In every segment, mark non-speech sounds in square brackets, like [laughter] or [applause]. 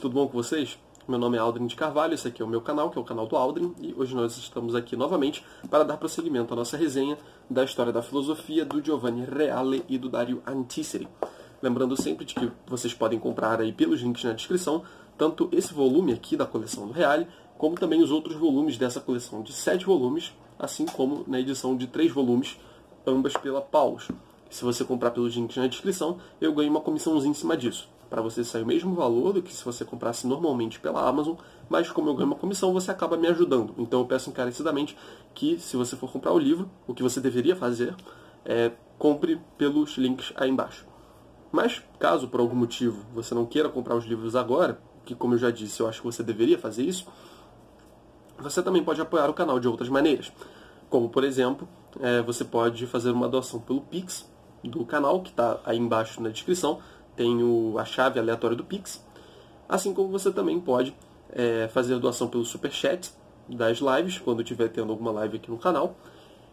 tudo bom com vocês? Meu nome é Aldrin de Carvalho, esse aqui é o meu canal, que é o canal do Aldrin, e hoje nós estamos aqui novamente para dar prosseguimento à nossa resenha da história da filosofia do Giovanni Reale e do Dario Anticeri. Lembrando sempre de que vocês podem comprar aí pelos links na descrição, tanto esse volume aqui da coleção do Reale, como também os outros volumes dessa coleção de sete volumes, assim como na edição de três volumes, ambas pela Paulus. Se você comprar pelos links na descrição, eu ganho uma comissãozinha em cima disso para você sair o mesmo valor do que se você comprasse normalmente pela Amazon, mas como eu ganho uma comissão, você acaba me ajudando. Então eu peço encarecidamente que, se você for comprar o livro, o que você deveria fazer é compre pelos links aí embaixo. Mas, caso por algum motivo você não queira comprar os livros agora, que como eu já disse, eu acho que você deveria fazer isso, você também pode apoiar o canal de outras maneiras. Como, por exemplo, é, você pode fazer uma doação pelo Pix do canal, que está aí embaixo na descrição, tem o, a chave aleatória do Pix, assim como você também pode é, fazer doação pelo Superchat das lives, quando estiver tendo alguma live aqui no canal,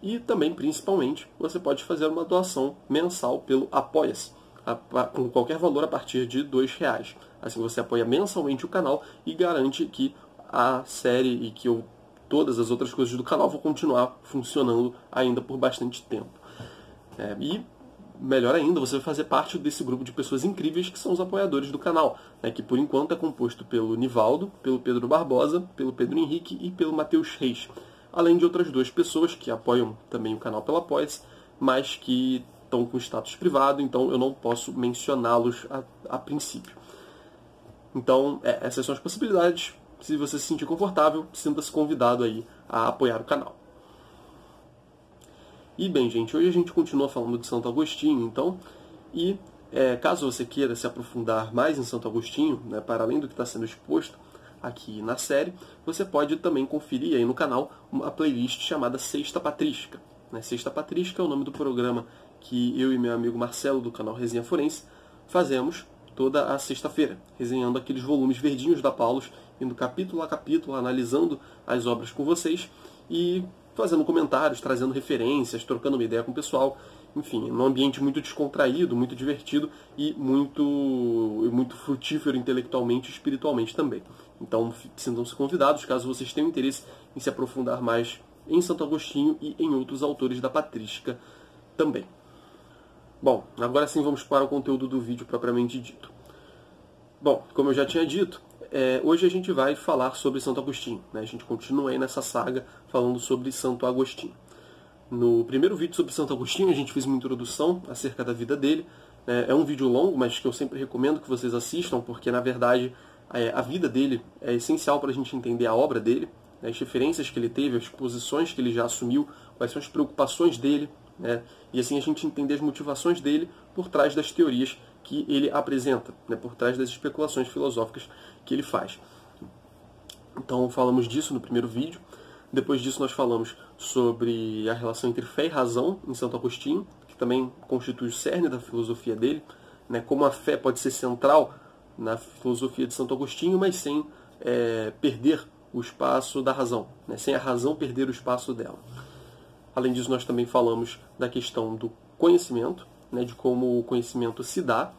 e também, principalmente, você pode fazer uma doação mensal pelo Apoia-se, com qualquer valor a partir de R$ reais. Assim você apoia mensalmente o canal e garante que a série e que eu, todas as outras coisas do canal vão continuar funcionando ainda por bastante tempo. É, e melhor ainda, você vai fazer parte desse grupo de pessoas incríveis que são os apoiadores do canal, né, que por enquanto é composto pelo Nivaldo, pelo Pedro Barbosa, pelo Pedro Henrique e pelo Matheus Reis, além de outras duas pessoas que apoiam também o canal pela Apoia-se, mas que estão com status privado, então eu não posso mencioná-los a, a, princípio. Então, é, essas são as possibilidades. Se você se sentir confortável, sinta-se convidado aí a apoiar o canal. E bem, gente, hoje a gente continua falando de Santo Agostinho, então, e é, caso você queira se aprofundar mais em Santo Agostinho, né, para além do que está sendo exposto aqui na série, você pode também conferir aí no canal uma playlist chamada Sexta Patrística. Né? Sexta Patrística é o nome do programa que eu e meu amigo Marcelo, do canal Resenha Forense, fazemos toda a sexta-feira, resenhando aqueles volumes verdinhos da Paulus, indo capítulo a capítulo, analisando as obras com vocês e fazendo comentários, trazendo referências, trocando uma ideia com o pessoal. Enfim, num ambiente muito descontraído, muito divertido e muito, muito frutífero intelectualmente e espiritualmente também. Então, sintam-se convidados caso vocês tenham interesse em se aprofundar mais em Santo Agostinho e em outros autores da patrística também. Bom, agora sim vamos para o conteúdo do vídeo propriamente dito. Bom, como eu já tinha dito, é, hoje a gente vai falar sobre Santo Agostinho. Né? A gente continua aí nessa saga falando sobre Santo Agostinho. No primeiro vídeo sobre Santo Agostinho, a gente fez uma introdução acerca da vida dele. É, é um vídeo longo, mas que eu sempre recomendo que vocês assistam, porque na verdade é, a vida dele é essencial para a gente entender a obra dele, né? as diferenças que ele teve, as posições que ele já assumiu, quais são as preocupações dele, né? e assim a gente entender as motivações dele por trás das teorias que ele apresenta, né, por trás das especulações filosóficas que ele faz. Então falamos disso no primeiro vídeo. Depois disso nós falamos sobre a relação entre fé e razão em Santo Agostinho, que também constitui o cerne da filosofia dele, né, como a fé pode ser central na filosofia de Santo Agostinho, mas sem é, perder o espaço da razão, né, sem a razão perder o espaço dela. Além disso, nós também falamos da questão do conhecimento, né, de como o conhecimento se dá,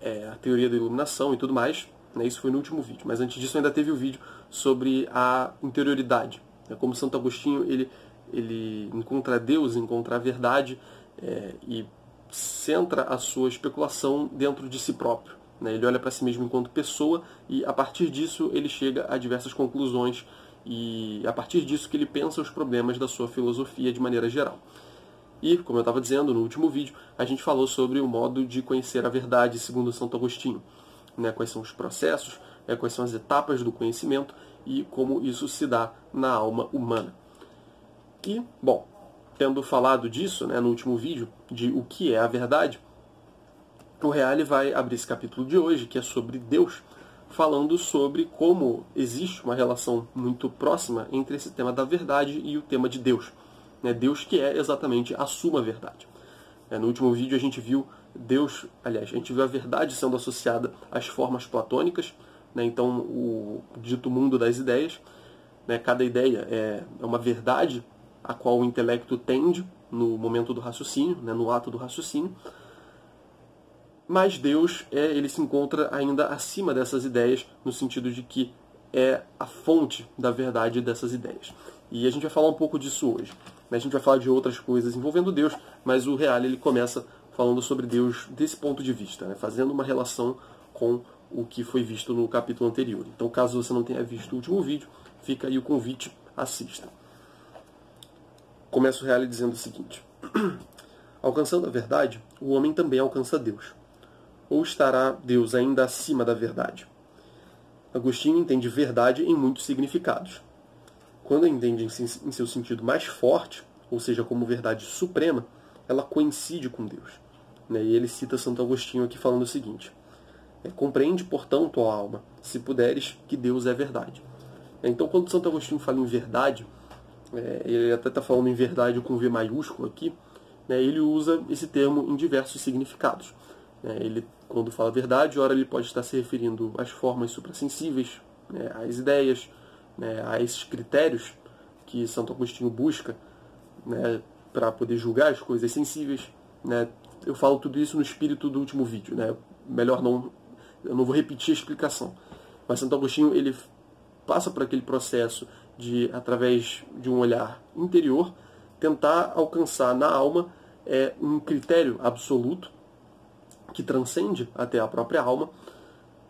é, a teoria da iluminação e tudo mais. Né, isso foi no último vídeo. Mas antes disso ainda teve o vídeo sobre a interioridade. Né, como Santo Agostinho ele, ele encontra Deus, encontra a verdade é, e centra a sua especulação dentro de si próprio. Né, ele olha para si mesmo enquanto pessoa e a partir disso ele chega a diversas conclusões e a partir disso que ele pensa os problemas da sua filosofia de maneira geral. E, como eu estava dizendo no último vídeo, a gente falou sobre o modo de conhecer a verdade segundo Santo Agostinho. Né? Quais são os processos, né? quais são as etapas do conhecimento e como isso se dá na alma humana. E, bom, tendo falado disso né, no último vídeo, de o que é a verdade, o Reale vai abrir esse capítulo de hoje, que é sobre Deus, falando sobre como existe uma relação muito próxima entre esse tema da verdade e o tema de Deus. Né? Deus que é exatamente a suma verdade. É, no último vídeo a gente viu Deus, aliás, a gente viu a verdade sendo associada às formas platônicas, né? então o dito mundo das ideias. Né? Cada ideia é, é uma verdade a qual o intelecto tende no momento do raciocínio, né? no ato do raciocínio. mas Deus é, ele se encontra ainda acima dessas ideias, no sentido de que é a fonte da verdade dessas ideias. E a gente vai falar um pouco disso hoje. A gente vai falar de outras coisas envolvendo Deus, mas o Real ele começa falando sobre Deus desse ponto de vista, né? fazendo uma relação com o que foi visto no capítulo anterior. Então, caso você não tenha visto o último vídeo, fica aí o convite, assista. Começa o Reale dizendo o seguinte: [clears throat] Alcançando a verdade, o homem também alcança Deus. Ou estará Deus ainda acima da verdade? Agostinho entende verdade em muitos significados. Quando entende em seu sentido mais forte, ou seja, como verdade suprema, ela coincide com Deus. Né? E ele cita Santo Agostinho aqui falando o seguinte: é, Compreende, portanto, ó alma, se puderes, que Deus é verdade. É, então, quando Santo Agostinho fala em verdade, é, ele até está falando em verdade com V maiúsculo aqui, né, ele usa esse termo em diversos significados. Ele, quando fala verdade, ora ele pode estar se referindo às formas suprassensíveis, né, às ideias, né, a esses critérios que Santo Agostinho busca né, para poder julgar as coisas sensíveis. Né. Eu falo tudo isso no espírito do último vídeo. Né. Melhor não, eu não vou repetir a explicação. Mas Santo Agostinho ele passa por aquele processo de, através de um olhar interior, tentar alcançar na alma é, um critério absoluto que transcende até a própria alma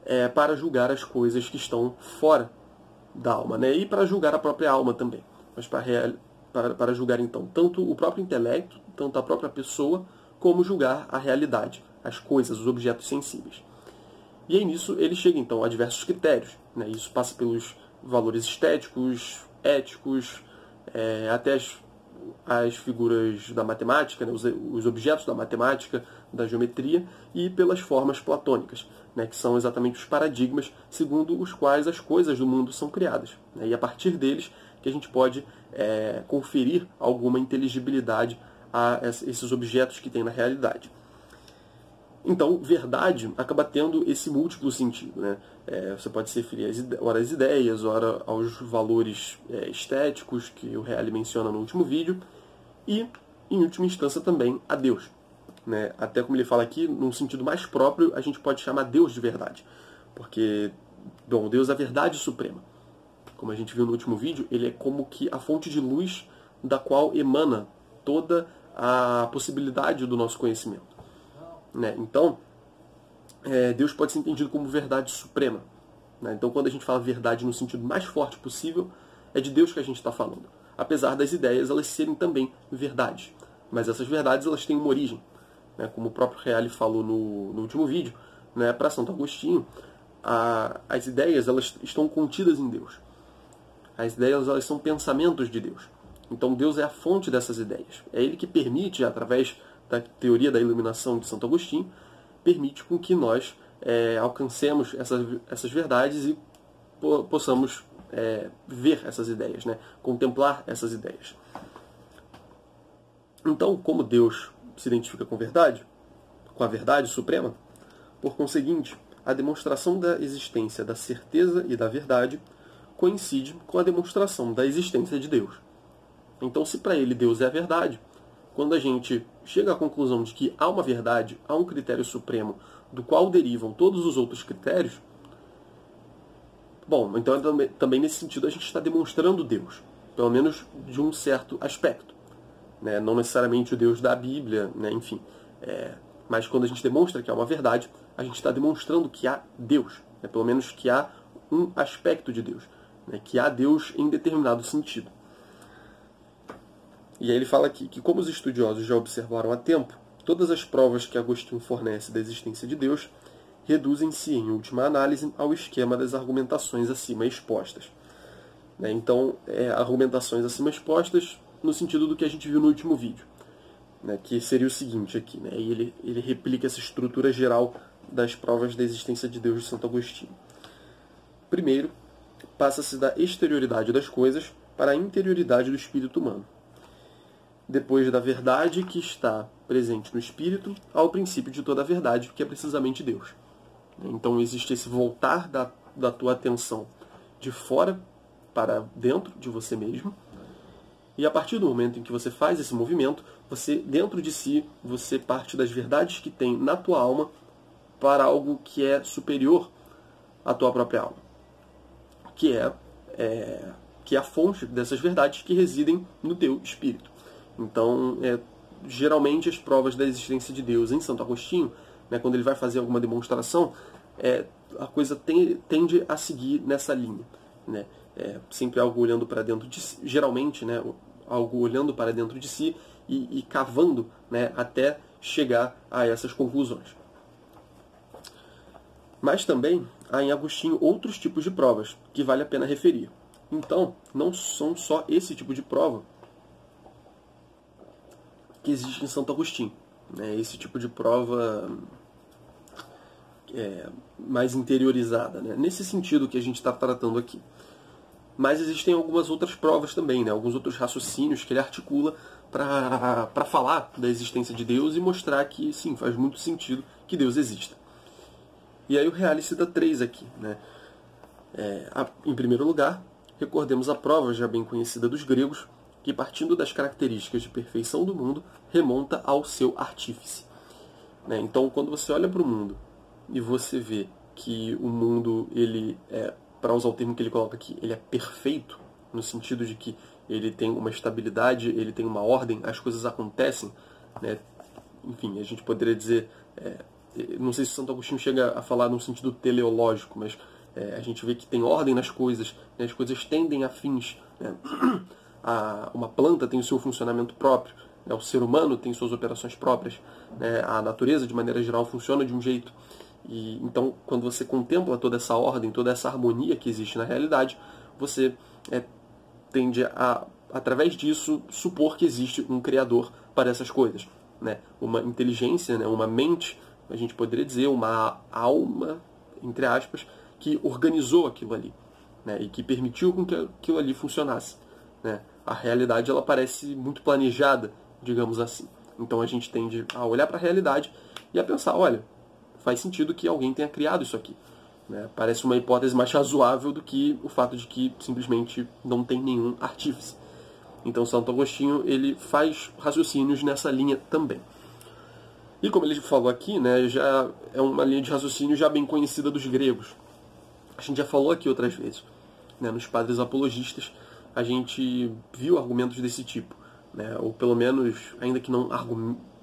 é, para julgar as coisas que estão fora da alma, né? E para julgar a própria alma também, mas para, real, para, julgar então tanto o próprio intelecto, tanto a própria pessoa, como julgar a realidade, as coisas, os objetos sensíveis. E aí nisso ele chega então a diversos critérios, né? Isso passa pelos valores estéticos, éticos, é, até as, as figuras da matemática, né? os, os objetos da matemática, da geometria e pelas formas platônicas né, que são exatamente os paradigmas segundo os quais as coisas do mundo são criadas. Né, e a partir deles que a gente pode é, conferir alguma inteligibilidade a esses objetos que tem na realidade. Então, verdade acaba tendo esse múltiplo sentido. Né? É, você pode se referir às, ora às ideias, ora aos valores é, estéticos que o Reale menciona no último vídeo, e, em última instância, também a Deus. Né? Até como ele fala aqui, num sentido mais próprio, a gente pode chamar Deus de verdade. Porque, bom, Deus é a verdade suprema. Como a gente viu no último vídeo, ele é como que a fonte de luz da qual emana toda a possibilidade do nosso conhecimento. Né? Então, é, Deus pode ser entendido como verdade suprema. Né? Então, quando a gente fala verdade no sentido mais forte possível, é de Deus que a gente está falando. Apesar das ideias elas serem também verdades. Mas essas verdades elas têm uma origem né, como o próprio Reale falou no, no último vídeo, né, para Santo Agostinho, a, as ideias elas estão contidas em Deus. As ideias elas são pensamentos de Deus. Então Deus é a fonte dessas ideias. É Ele que permite, através da teoria da iluminação de Santo Agostinho, permite com que nós é, alcancemos essas, essas verdades e po possamos é, ver essas ideias, né? contemplar essas ideias. Então, como Deus se identifica com verdade, com a verdade suprema, por conseguinte, a demonstração da existência da certeza e da verdade coincide com a demonstração da existência de Deus. Então, se para ele Deus é a verdade, quando a gente chega à conclusão de que há uma verdade, há um critério supremo do qual derivam todos os outros critérios, bom, então também nesse sentido a gente está demonstrando Deus, pelo menos de um certo aspecto né? não necessariamente o Deus da Bíblia, né? enfim. É, mas quando a gente demonstra que há uma verdade, a gente está demonstrando que há Deus, né? pelo menos que há um aspecto de Deus, né? que há Deus em determinado sentido. E aí ele fala aqui que, como os estudiosos já observaram há tempo, todas as provas que Agostinho fornece da existência de Deus reduzem-se, em última análise, ao esquema das argumentações acima expostas. Né? Então, é, argumentações acima expostas no sentido do que a gente viu no último vídeo, né, que seria o seguinte aqui, né, e ele, ele replica essa estrutura geral das provas da existência de Deus de Santo Agostinho. Primeiro, passa-se da exterioridade das coisas para a interioridade do espírito humano. Depois da verdade que está presente no espírito, ao princípio de toda a verdade, que é precisamente Deus. Então existe esse voltar da, da tua atenção de fora para dentro de você mesmo, e a partir do momento em que você faz esse movimento, você dentro de si, você parte das verdades que tem na tua alma para algo que é superior à tua própria alma, que é, é que é a fonte dessas verdades que residem no teu espírito. Então, é, geralmente as provas da existência de Deus em Santo Agostinho, né, quando ele vai fazer alguma demonstração, é, a coisa tem, tende a seguir nessa linha. Né? É, sempre algo olhando para dentro de geralmente, né, algo olhando para dentro de si e, e cavando né, até chegar a essas conclusões. Mas também há em Agostinho outros tipos de provas que vale a pena referir. Então, não são só esse tipo de prova que existe em Santo Agostinho. Né? Esse tipo de prova é, mais interiorizada, né? nesse sentido que a gente está tratando aqui. Mas existem algumas outras provas também, né? alguns outros raciocínios que ele articula para falar da existência de Deus e mostrar que, sim, faz muito sentido que Deus exista. E aí o Reale cita três aqui. Né? É, a, em primeiro lugar, recordemos a prova já bem conhecida dos gregos, que partindo das características de perfeição do mundo, remonta ao seu artífice. Né? Então, quando você olha para o mundo e você vê que o mundo, ele é, para usar o termo que ele coloca aqui, ele é perfeito, no sentido de que ele tem uma estabilidade, ele tem uma ordem, as coisas acontecem, né? enfim, a gente poderia dizer, é, não sei se Santo Agostinho chega a falar no sentido teleológico, mas é, a gente vê que tem ordem nas coisas, né? as coisas tendem a fins. Né? [clears throat] A, uma planta tem o seu funcionamento próprio, né? o ser humano tem suas operações próprias, né? a natureza, de maneira geral, funciona de um jeito. E, então, quando você contempla toda essa ordem, toda essa harmonia que existe na realidade, você é, tende a, através disso, supor que existe um Criador para essas coisas. Né? Uma inteligência, né? uma mente, a gente poderia dizer, uma alma, entre aspas, que organizou aquilo ali né? e que permitiu com que aquilo ali funcionasse. Né? A realidade ela parece muito planejada, digamos assim. Então a gente tende a olhar para a realidade e a pensar, olha, faz sentido que alguém tenha criado isso aqui. Né? Parece uma hipótese mais razoável do que o fato de que simplesmente não tem nenhum artífice. Então Santo Agostinho ele faz raciocínios nessa linha também. E como ele falou aqui, né, já é uma linha de raciocínio já bem conhecida dos gregos. A gente já falou aqui outras vezes. Né, nos padres apologistas, a gente viu argumentos desse tipo. Né, ou pelo menos, ainda que não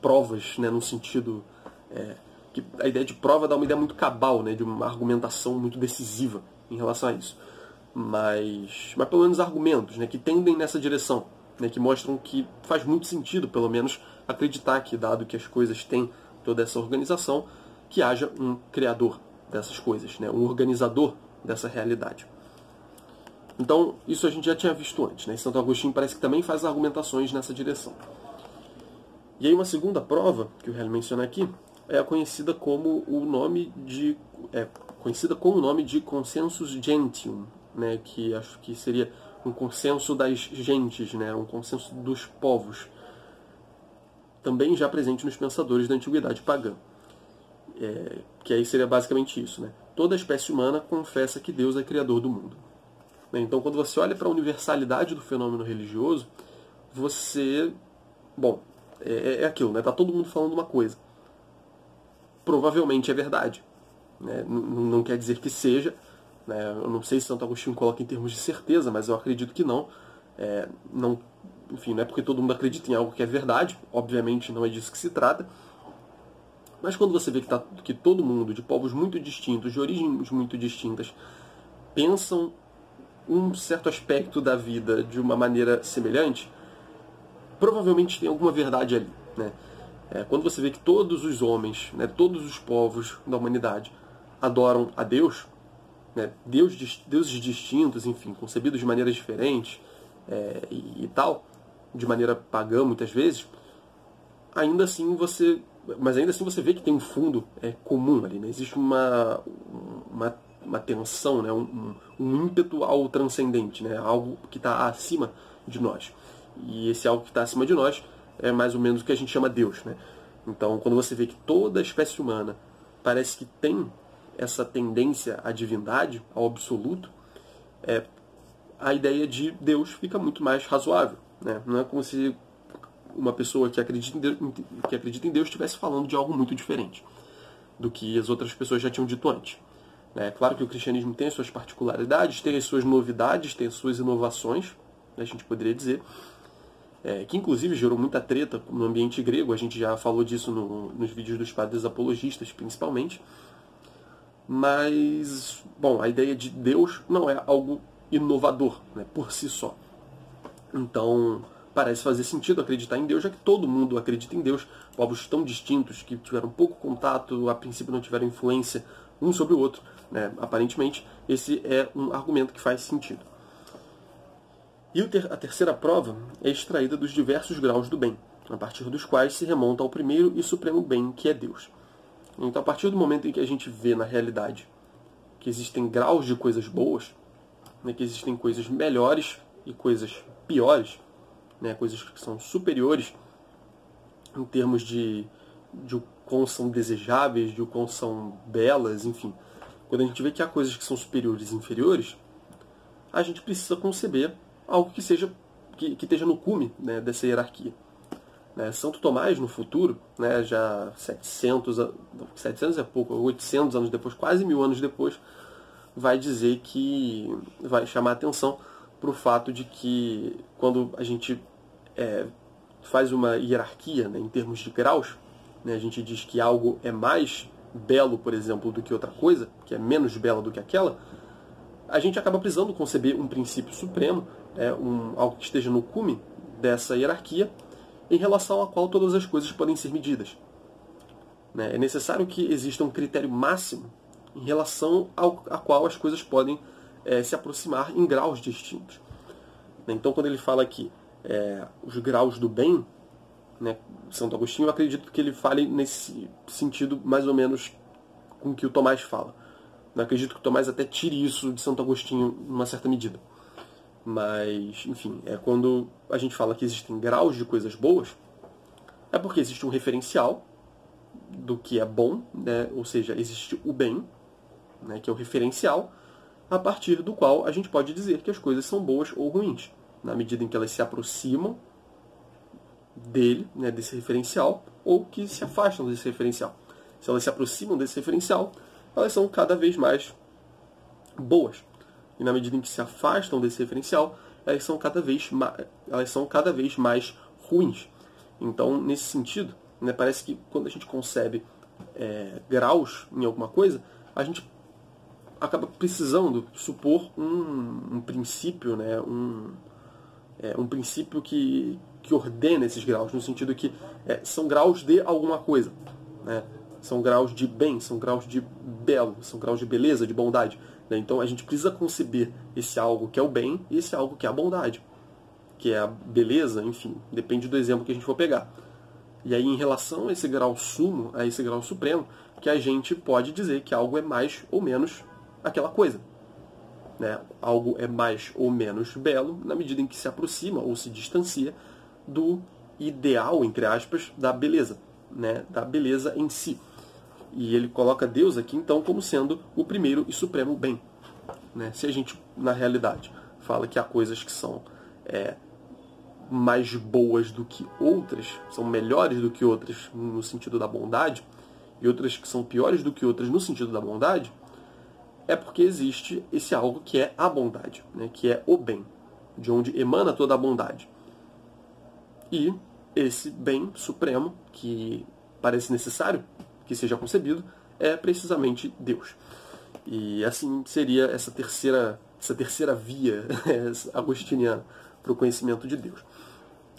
provas né, no sentido é, que a ideia de prova dá uma ideia muito cabal, né, de uma argumentação muito decisiva em relação a isso. Mas, mas pelo menos argumentos né, que tendem nessa direção, né, que mostram que faz muito sentido, pelo menos, acreditar que, dado que as coisas têm toda essa organização, que haja um criador dessas coisas, né, um organizador dessa realidade. Então, isso a gente já tinha visto antes. Né? Santo Agostinho parece que também faz argumentações nessa direção. E aí uma segunda prova, que o Hell menciona aqui, é conhecida como o nome de é conhecida com o nome de consensus gentium, né, que acho que seria um consenso das gentes, né, um consenso dos povos, também já presente nos pensadores da antiguidade pagã. É, que aí seria basicamente isso, né? Toda espécie humana confessa que Deus é criador do mundo. Né? Então, quando você olha para a universalidade do fenômeno religioso, você, bom, é, é aquilo, né? Tá todo mundo falando uma coisa provavelmente é verdade. Né? Não quer dizer que seja. Né? Eu não sei se Santo Agostinho coloca em termos de certeza, mas eu acredito que não. É, não enfim, não é porque todo mundo acredita em algo que é verdade, obviamente não é disso que se trata. Mas quando você vê que, tá, que todo mundo, de povos muito distintos, de origens muito distintas, pensam um certo aspecto da vida de uma maneira semelhante, provavelmente tem alguma verdade ali. Né? É, quando você vê que todos os homens, né, todos os povos da humanidade adoram a Deus, né, Deus, deuses distintos, enfim, concebidos de maneiras diferentes é, e, e, tal, de maneira pagã muitas vezes, ainda assim você, mas ainda assim você vê que tem um fundo é, comum ali, né? existe uma, uma, uma tensão, né? um, um ímpeto ao transcendente, né? algo que está acima de nós. E esse algo que está acima de nós é mais ou menos o que a gente chama Deus. Né? Então, quando você vê que toda a espécie humana parece que tem essa tendência à divindade, ao absoluto, é, a ideia de Deus fica muito mais razoável. Né? Não é como se uma pessoa que acredita, Deus, que acredita em Deus estivesse falando de algo muito diferente. do que as outras pessoas já tinham dito antes. É claro que o cristianismo tem as suas particularidades, tem as suas novidades, tem as suas inovações, né, a gente poderia dizer, é, que inclusive gerou muita treta no ambiente grego, a gente já falou disso no, nos vídeos dos padres apologistas, principalmente. Mas, bom, a ideia de Deus não é algo inovador né, por si só. Então, parece fazer sentido acreditar em Deus, já que todo mundo acredita em Deus, povos tão distintos que tiveram pouco contato, a princípio não tiveram influência um sobre o outro, né? aparentemente, esse é um argumento que faz sentido. E a terceira prova é extraída dos diversos graus do bem, a partir dos quais se remonta ao primeiro e supremo bem, que é Deus. Então, a partir do momento em que a gente vê na realidade que existem graus de coisas boas, né, que existem coisas melhores e coisas piores, né, coisas que são superiores em termos de, de o quão são desejáveis, de o quão são belas, enfim. Quando a gente vê que há coisas que são superiores e inferiores, a gente precisa conceber algo que seja que, que esteja no cume né, dessa hierarquia. Né, Santo Tomás, no futuro, né, já 700, 700 é pouco, 800 anos depois, quase mil anos depois, vai dizer que vai chamar atenção para o fato de que quando a gente é, faz uma hierarquia né, em termos de graus, né, a gente diz que algo é mais belo, por exemplo, do que outra coisa, que é menos bela do que aquela, a gente acaba precisando conceber um princípio supremo, é, um, algo que esteja no cume dessa hierarquia, em relação ao qual todas as coisas podem ser medidas. Né? É necessário que exista um critério máximo em relação ao a qual as coisas podem é, se aproximar em graus distintos. Né? Então, quando ele fala aqui é, os graus do bem, né, Santo Agostinho, eu acredito que ele fale nesse sentido mais ou menos com que o Tomás fala. Eu acredito que Tomás até tire isso de Santo Agostinho numa certa medida. Mas, enfim, é quando a gente fala que existem graus de coisas boas, é porque existe um referencial do que é bom, né? ou seja, existe o bem, né? que é o referencial, a partir do qual a gente pode dizer que as coisas são boas ou ruins, na medida em que elas se aproximam dele, né? desse referencial, ou que se afastam desse referencial. Se elas se aproximam desse referencial, elas são cada vez mais boas e na medida em que se afastam desse referencial, elas são cada vez mais, elas são cada vez mais ruins. Então, nesse sentido, né, parece que quando a gente concebe é, graus em alguma coisa, a gente acaba precisando supor um, um princípio, né, um, é, um princípio que, que ordena esses graus, no sentido que é, são graus de alguma coisa. Né? São graus de bem, são graus de belo, são graus de beleza, de bondade. Né? Então a gente precisa conceber esse algo que é o bem e esse algo que é a bondade, que é a beleza, enfim, depende do exemplo que a gente for pegar. E aí, em relação a esse grau sumo, a esse grau supremo, que a gente pode dizer que algo é mais ou menos aquela coisa. Né? Algo é mais ou menos belo na medida em que se aproxima ou se distancia do ideal, entre aspas, da beleza, né? da beleza em si. E ele coloca Deus aqui, então, como sendo o primeiro e supremo bem. Né? Se a gente, na realidade, fala que há coisas que são é, mais boas do que outras, são melhores do que outras no sentido da bondade, e outras que são piores do que outras no sentido da bondade, é porque existe esse algo que é a bondade, né? que é o bem, de onde emana toda a bondade. E esse bem supremo, que parece necessário que seja concebido é precisamente Deus. E assim seria essa terceira, essa terceira via [laughs] agostiniana para o conhecimento de Deus.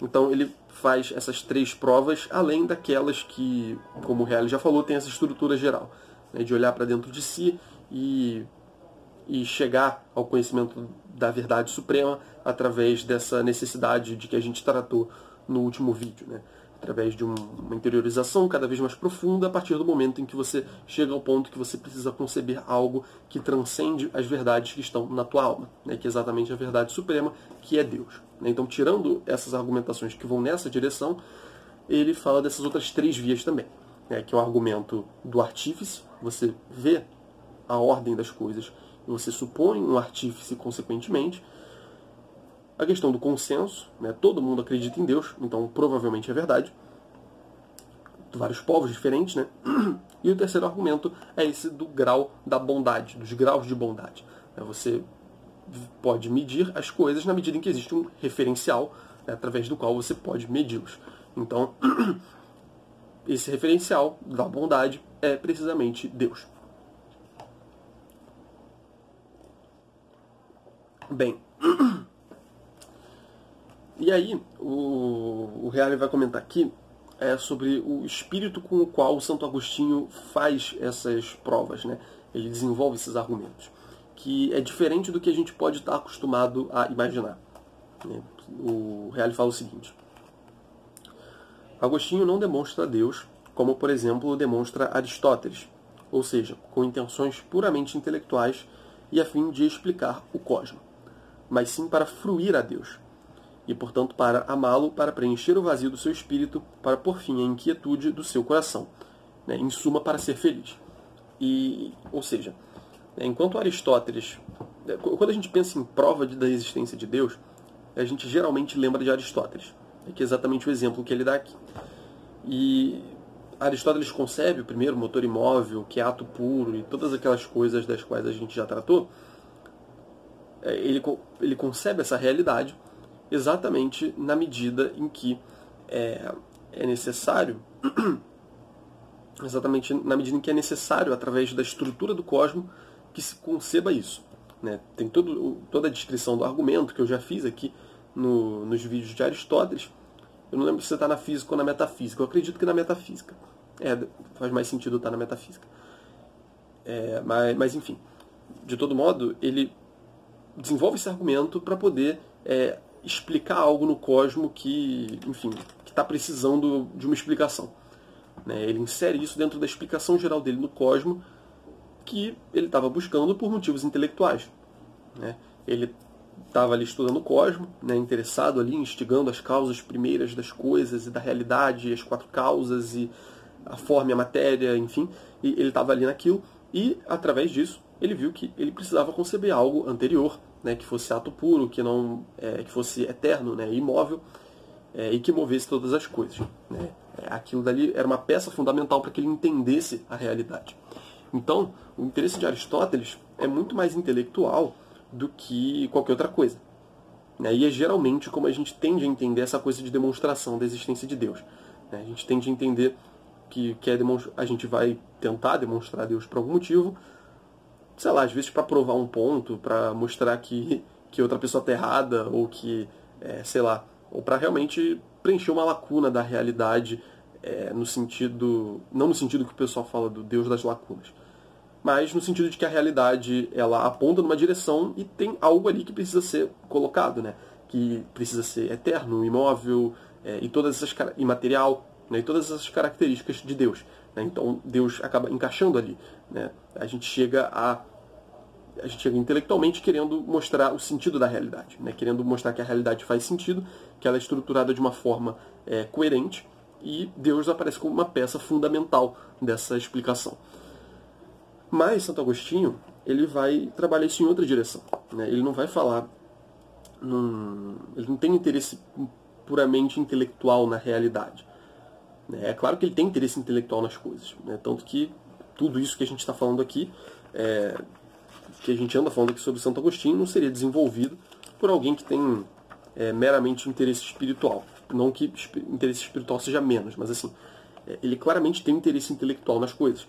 Então ele faz essas três provas, além daquelas que, como o Reale já falou, tem essa estrutura geral, né, de olhar para dentro de si e, e chegar ao conhecimento da verdade suprema através dessa necessidade de que a gente tratou no último vídeo. Né? Através de uma interiorização cada vez mais profunda, a partir do momento em que você chega ao ponto que você precisa conceber algo que transcende as verdades que estão na tua alma, né, que é exatamente a verdade suprema, que é Deus. Né. Então, tirando essas argumentações que vão nessa direção, ele fala dessas outras três vias também, né, que é o argumento do artífice, você vê a ordem das coisas você supõe um artífice consequentemente, a questão do consenso, né? todo mundo acredita em Deus, então provavelmente é verdade. vários povos diferentes, né? [clears throat] E o terceiro argumento é esse do grau da bondade, dos graus de bondade. É, você pode medir as coisas na medida em que existe um referencial né, através do qual você pode medi-los. Então, [clears throat] esse referencial da bondade é precisamente Deus. Bem, e aí o, o Reale vai comentar aqui é, sobre o espírito com o qual Santo Agostinho faz essas provas, né? ele desenvolve esses argumentos, que é diferente do que a gente pode estar acostumado a imaginar. Né? O Reale fala o seguinte, Agostinho não demonstra Deus como, por exemplo, demonstra Aristóteles, ou seja, com intenções puramente intelectuais e a fim de explicar o cosmos mas sim para fruir a Deus, e portanto para amá-lo, para preencher o vazio do seu espírito, para por fim a inquietude do seu coração, né? em suma, para ser feliz. E, ou seja, né, enquanto Aristóteles, né, quando a gente pensa em prova da existência de Deus, a gente geralmente lembra de Aristóteles, que é exatamente o exemplo que ele dá aqui. E Aristóteles concebe o primeiro motor imóvel, que é ato puro e todas aquelas coisas das quais a gente já tratou, é, ele, ele concebe essa realidade exatamente na medida em que é, é necessário, [clears throat] exatamente na medida em que é necessário, através da estrutura do cosmos, que se conceba isso. Né? Tem todo, toda a descrição do argumento que eu já fiz aqui no, nos vídeos de Aristóteles. Eu não lembro se está na física ou na metafísica. Eu acredito que na metafísica. É, faz mais sentido estar na metafísica. É, mas, mas, enfim, de todo modo, ele desenvolve esse argumento para poder é, explicar algo no cosmo que, enfim, que está precisando de uma explicação. Né? Ele insere isso dentro da explicação geral dele no cosmo que ele estava buscando por motivos intelectuais. Né? Ele estava ali estudando o cosmo, né, interessado ali, instigando as causas primeiras das coisas e da realidade, as quatro causas e a forma e a matéria, enfim, ele estava ali naquilo, e através disso ele viu que ele precisava conceber algo anterior, né, que fosse ato puro, que não é, que fosse eterno, né, imóvel, é, e que movesse todas as coisas. Né. É, aquilo dali era uma peça fundamental para que ele entendesse a realidade. Então, o interesse de Aristóteles é muito mais intelectual do que qualquer outra coisa. Né? E é geralmente como a gente tende a entender essa coisa de demonstração da existência de Deus. Né? A gente tende a entender que, é a gente vai tentar demonstrar Deus por algum motivo, sei lá, às vezes para provar um ponto, para mostrar que, que outra pessoa está errada, ou que, é, sei lá, ou para realmente preencher uma lacuna da realidade, é, no sentido, não no sentido que o pessoal fala do Deus das lacunas, mas no sentido de que a realidade ela aponta numa direção e tem algo ali que precisa ser colocado, né? Que precisa ser eterno, imóvel é, e todas essas imaterial, né? E todas essas características de Deus. Né? Então Deus acaba encaixando ali. Né? A gente chega a a gente chega intelectualmente querendo mostrar o sentido da realidade, né? querendo mostrar que a realidade faz sentido, que ela é estruturada de uma forma é, coerente e Deus aparece como uma peça fundamental dessa explicação. Mas Santo Agostinho ele vai trabalhar isso em outra direção. Né? Ele não vai falar, num, ele não tem interesse puramente intelectual na realidade. É claro que ele tem interesse intelectual nas coisas, né? tanto que tudo isso que a gente está falando aqui, é, que a gente anda falando aqui sobre Santo Agostinho, não seria desenvolvido por alguém que tem é, meramente interesse espiritual. Não que interesse espiritual seja menos, mas assim, é, ele claramente tem interesse intelectual nas coisas.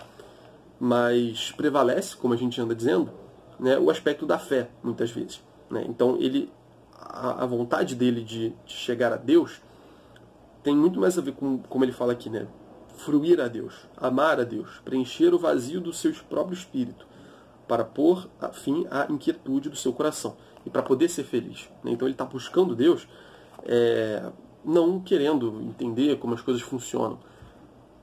Mas prevalece, como a gente anda dizendo, né, o aspecto da fé, muitas vezes. Né? Então, ele, a, a vontade dele de, de chegar a Deus tem muito mais a ver com, como ele fala aqui, né? Fruir a Deus, amar a Deus, preencher o vazio do seu próprio espírito, para pôr fim à inquietude do seu coração e para poder ser feliz. Né? Então ele está buscando Deus, é, não querendo entender como as coisas funcionam.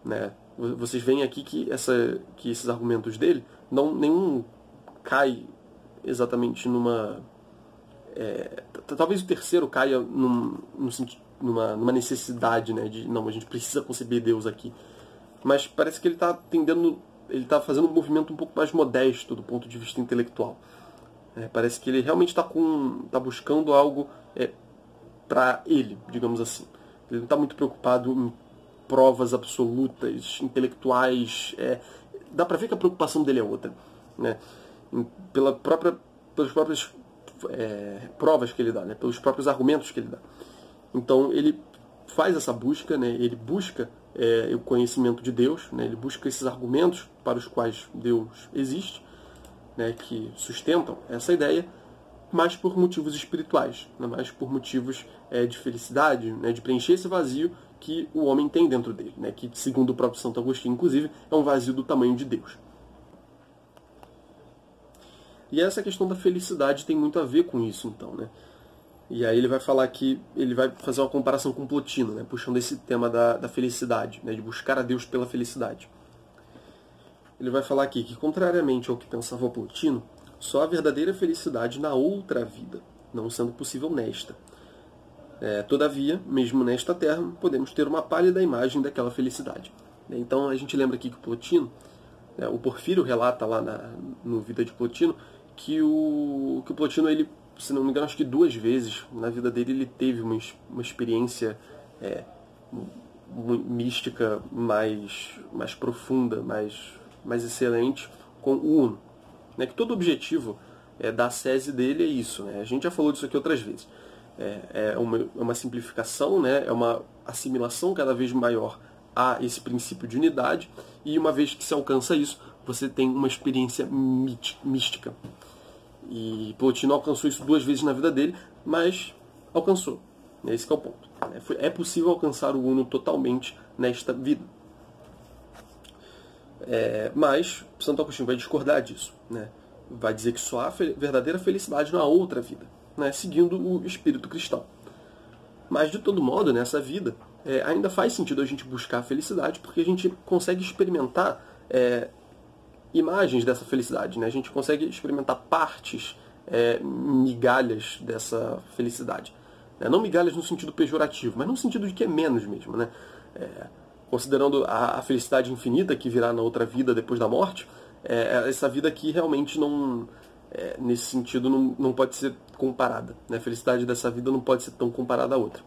Né? Vocês veem aqui que, essa, que esses argumentos dele, não nenhum cai exatamente numa. É, talvez o terceiro caia num, num numa, numa necessidade, né, de não, a gente precisa conceber Deus aqui. Mas parece que ele está tendendo, ele está fazendo um movimento um pouco mais modesto do ponto de vista intelectual. É, parece que ele realmente está tá buscando algo é, para ele, digamos assim. Ele não está muito preocupado em provas absolutas, intelectuais. É, dá para ver que a preocupação dele é outra. Né? Pela própria, pelas próprias é, provas que ele dá, né? pelos próprios argumentos que ele dá. Então ele faz essa busca, né? ele busca é, o conhecimento de Deus, né? ele busca esses argumentos para os quais Deus existe, né? que sustentam essa ideia, mas por motivos espirituais, né? mas por motivos é, de felicidade, né? de preencher esse vazio que o homem tem dentro dele, né? que segundo o próprio Santo Agostinho, inclusive, é um vazio do tamanho de Deus. E essa questão da felicidade tem muito a ver com isso, então, né? E aí ele vai falar que ele vai fazer uma comparação com Plotino, né? puxando esse tema da, da felicidade, né? de buscar a Deus pela felicidade. Ele vai falar aqui que, contrariamente ao que pensava Plotino, só a verdadeira felicidade na outra vida, não sendo possível nesta. É, todavia, mesmo nesta terra, podemos ter uma pálida imagem daquela felicidade. Então a gente lembra aqui que Plotino, né, o Porfírio relata lá na, no Vida de Plotino, que o, que o Plotino ele se não me engano, acho que duas vezes na vida dele ele teve uma, uma experiência é, mística mais, mais profunda, mais, mais excelente com o Uno. Né? Que todo objetivo é, da sese dele é isso. Né? A gente já falou disso aqui outras vezes. É, é, uma, é uma simplificação, né? é uma assimilação cada vez maior a esse princípio de unidade, e uma vez que se alcança isso, você tem uma experiência mística. E Plotino alcançou isso duas vezes na vida dele, mas alcançou. Esse é o ponto. É possível alcançar o Uno totalmente nesta vida. É, mas Santo Agostinho vai discordar disso. Né? Vai dizer que só há verdadeira felicidade na outra vida, né? seguindo o espírito cristão. Mas, de todo modo, nessa vida, é, ainda faz sentido a gente buscar a felicidade, porque a gente consegue experimentar é, imagens dessa felicidade. Né? A gente consegue experimentar partes, é, migalhas dessa felicidade. Né? Não migalhas no sentido pejorativo, mas no sentido de que é menos mesmo. Né? É, considerando a, a, felicidade infinita que virá na outra vida depois da morte, é, essa vida aqui realmente não, é, nesse sentido, não, não pode ser comparada. Né? A felicidade dessa vida não pode ser tão comparada à outra.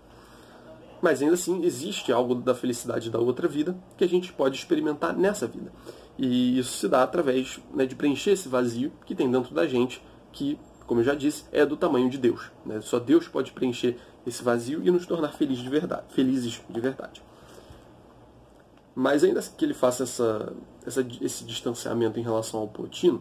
Mas ainda assim, existe algo da felicidade da outra vida que a gente pode experimentar nessa vida. E isso se dá através né, de preencher esse vazio que tem dentro da gente, que, como eu já disse, é do tamanho de Deus. Né? Só Deus pode preencher esse vazio e nos tornar felizes de verdade. Felizes de verdade. Mas ainda que ele faça essa, essa, esse distanciamento em relação ao Plotino,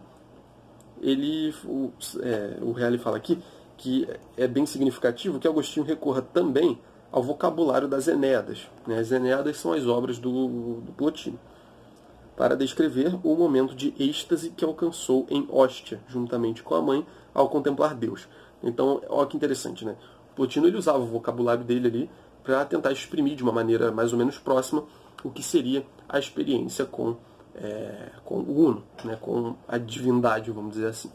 ele, o, é, o fala aqui que é bem significativo que Agostinho recorra também ao vocabulário das Enéadas. Né? As Enéadas são as obras do, do Plotino para descrever o momento de êxtase que alcançou em Hóstia, juntamente com a mãe, ao contemplar Deus. Então, olha que interessante, né? Plotino ele usava o vocabulário dele ali para tentar exprimir de uma maneira mais ou menos próxima o que seria a experiência com, é, com o Uno, né? com a divindade, vamos dizer assim.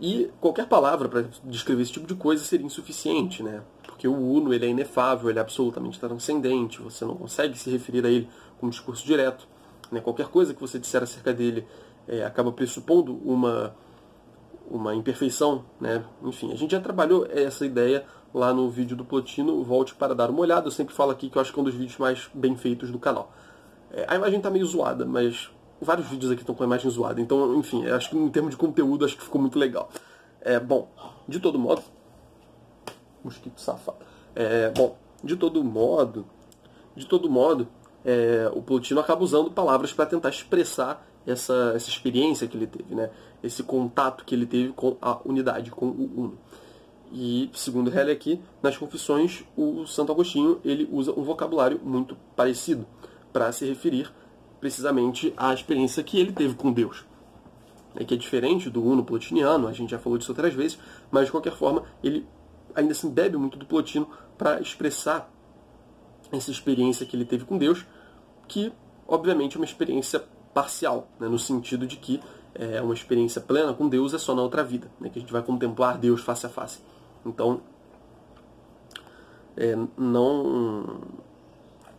E qualquer palavra para descrever esse tipo de coisa seria insuficiente, né? porque o Uno ele é inefável, ele é absolutamente transcendente, você não consegue se referir a ele um discurso direto. Né? Qualquer coisa que você disser acerca dele é, acaba pressupondo uma, uma imperfeição. Né? Enfim, a gente já trabalhou essa ideia lá no vídeo do Plotino, volte para dar uma olhada. Eu sempre falo aqui que eu acho que é um dos vídeos mais bem feitos do canal. É, a imagem está meio zoada, mas vários vídeos aqui estão com a imagem zoada. Então, enfim, acho que em termos de conteúdo, acho que ficou muito legal. É, bom, de todo modo, Mosquito safado. É, bom, de todo modo, de todo modo, é, o Plotino acaba usando palavras para tentar expressar essa, essa experiência que ele teve, né? esse contato que ele teve com a unidade, com o Uno. E, segundo Helle aqui, nas confissões, o Santo Agostinho ele usa um vocabulário muito parecido para se referir precisamente à experiência que ele teve com Deus. É que é diferente do Uno plotiniano, a gente já falou disso outras vezes, mas de qualquer forma ele ainda assim bebe muito do Plotino para expressar essa experiência que ele teve com Deus, que obviamente é uma experiência parcial, né, no sentido de que é uma experiência plena com Deus é só na outra vida, né, que a gente vai contemplar Deus face a face. Então, é, não,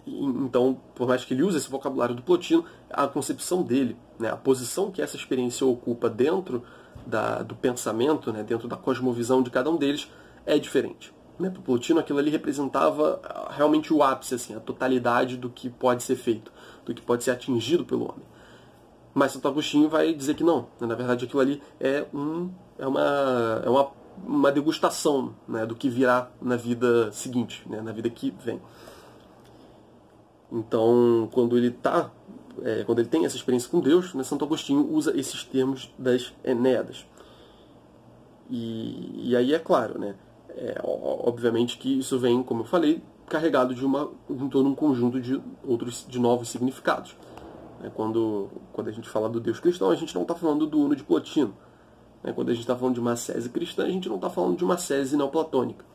então, por mais que ele use esse vocabulário do Plotino, a concepção dele, né, a posição que essa experiência ocupa dentro da, do pensamento, né, dentro da cosmovisão de cada um deles, é diferente. Né? Para Plotino, aquilo ali representava ah, realmente o ápice, assim, a totalidade do que pode ser feito, do que pode ser atingido pelo homem. Mas Santo Agostinho vai dizer que não. Né? Na verdade, aquilo ali é, um, é, uma, é uma, uma degustação né, do que virá na vida seguinte, né, na vida que vem. Então, quando ele tá, é, quando ele tem essa experiência com Deus, né, Santo Agostinho usa esses termos das Enéadas. E, e aí é claro, né, é, obviamente que isso vem, como eu falei, carregado de uma, todo um conjunto de outros, de novos significados. É, quando, quando a gente fala do Deus cristão, a gente não está falando do Uno de Plotino. É, quando a gente está falando de uma sese cristã, a gente não está falando de uma sese neoplatônica.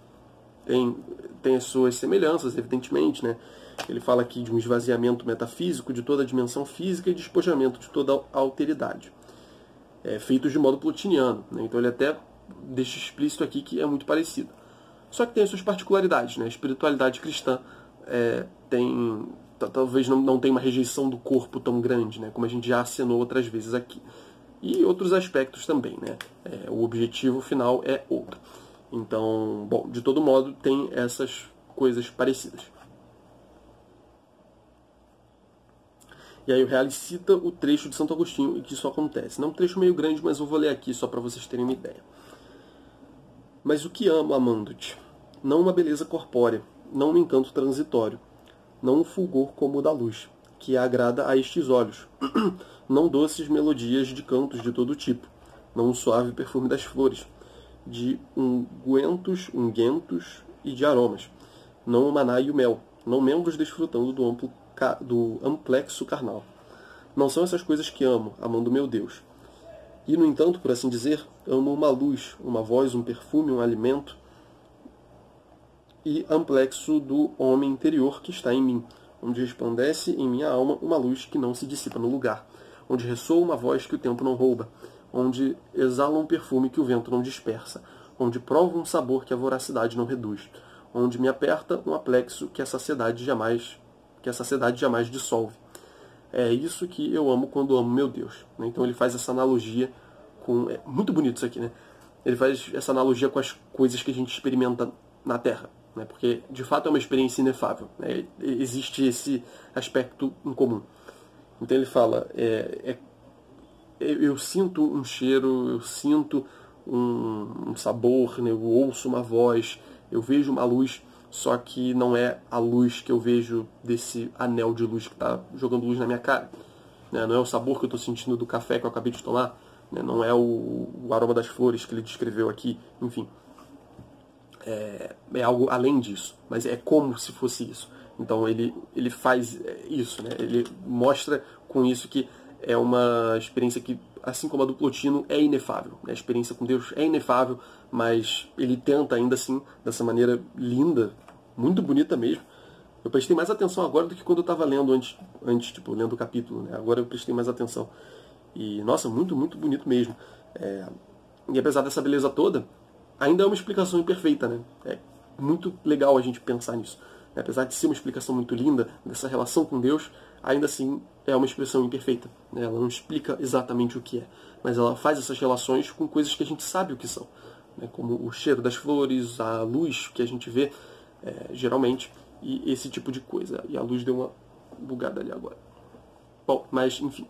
Tem, tem as suas semelhanças, evidentemente, né? Ele fala aqui de um esvaziamento metafísico de toda a dimensão física e despojamento de toda a alteridade. É, feitos de modo plotiniano. Né? Então ele até deixa explícito aqui que é muito parecido. Só que tem as suas particularidades. Né? A espiritualidade cristã é, tem talvez não, não tenha uma rejeição do corpo tão grande, né? como a gente já acenou outras vezes aqui. E outros aspectos também. Né? É, o objetivo final é outro. Então, bom, de todo modo, tem essas coisas parecidas. E aí o Reale cita o trecho de Santo Agostinho e que isso acontece. Não é um trecho meio grande, mas eu vou ler aqui só para vocês terem uma ideia. Mas o que amo amando-te? Não uma beleza corpórea, não um encanto transitório, não um fulgor como o da luz, que agrada a estes olhos, [clears throat] não doces melodias de cantos de todo tipo, não um suave perfume das flores, de ungüentos, unguentos e de aromas, não o maná e o mel, não membros desfrutando do amplo do amplexo carnal. Não são essas coisas que amo, amando meu Deus. E, no entanto, por assim dizer, amo uma luz, uma voz, um perfume, um alimento e amplexo do homem interior que está em mim, onde resplandece em minha alma uma luz que não se dissipa no lugar, onde ressoa uma voz que o tempo não rouba, onde exala um perfume que o vento não dispersa, onde prova um sabor que a voracidade não reduz, onde me aperta um aplexo que a saciedade jamais que a saciedade jamais dissolve. É isso que eu amo quando amo meu Deus. Né? Então ele faz essa analogia com. É muito bonito isso aqui, né? Ele faz essa analogia com as coisas que a gente experimenta na Terra. Né? Porque de fato é uma experiência inefável. Né? Existe esse aspecto em comum. Então ele fala: é, é, eu sinto um cheiro, eu sinto um, um sabor, né? eu ouço uma voz, eu vejo uma luz só que não é a luz que eu vejo desse anel de luz que está jogando luz na minha cara. Né? Não é o sabor que eu estou sentindo do café que eu acabei de tomar. Né? Não é o, o, aroma das flores que ele descreveu aqui. Enfim, é, é, algo além disso. Mas é como se fosse isso. Então ele, ele faz isso. Né? Ele mostra com isso que é uma experiência que, assim como a do Plotino, é inefável. Né? A experiência com Deus é inefável, mas ele tenta ainda assim, dessa maneira linda, muito bonita mesmo. Eu prestei mais atenção agora do que quando eu estava lendo antes, antes, tipo, lendo o capítulo, né? Agora eu prestei mais atenção. E, nossa, muito, muito bonito mesmo. É... E apesar dessa beleza toda, ainda é uma explicação imperfeita, né? É muito legal a gente pensar nisso. Apesar de ser uma explicação muito linda dessa relação com Deus, ainda assim é uma expressão imperfeita. Né? Ela não explica exatamente o que é, mas ela faz essas relações com coisas que a gente sabe o que são, né? como o cheiro das flores, a luz que a gente vê é, geralmente, e esse tipo de coisa. E a luz deu uma bugada ali agora. Bom, mas enfim.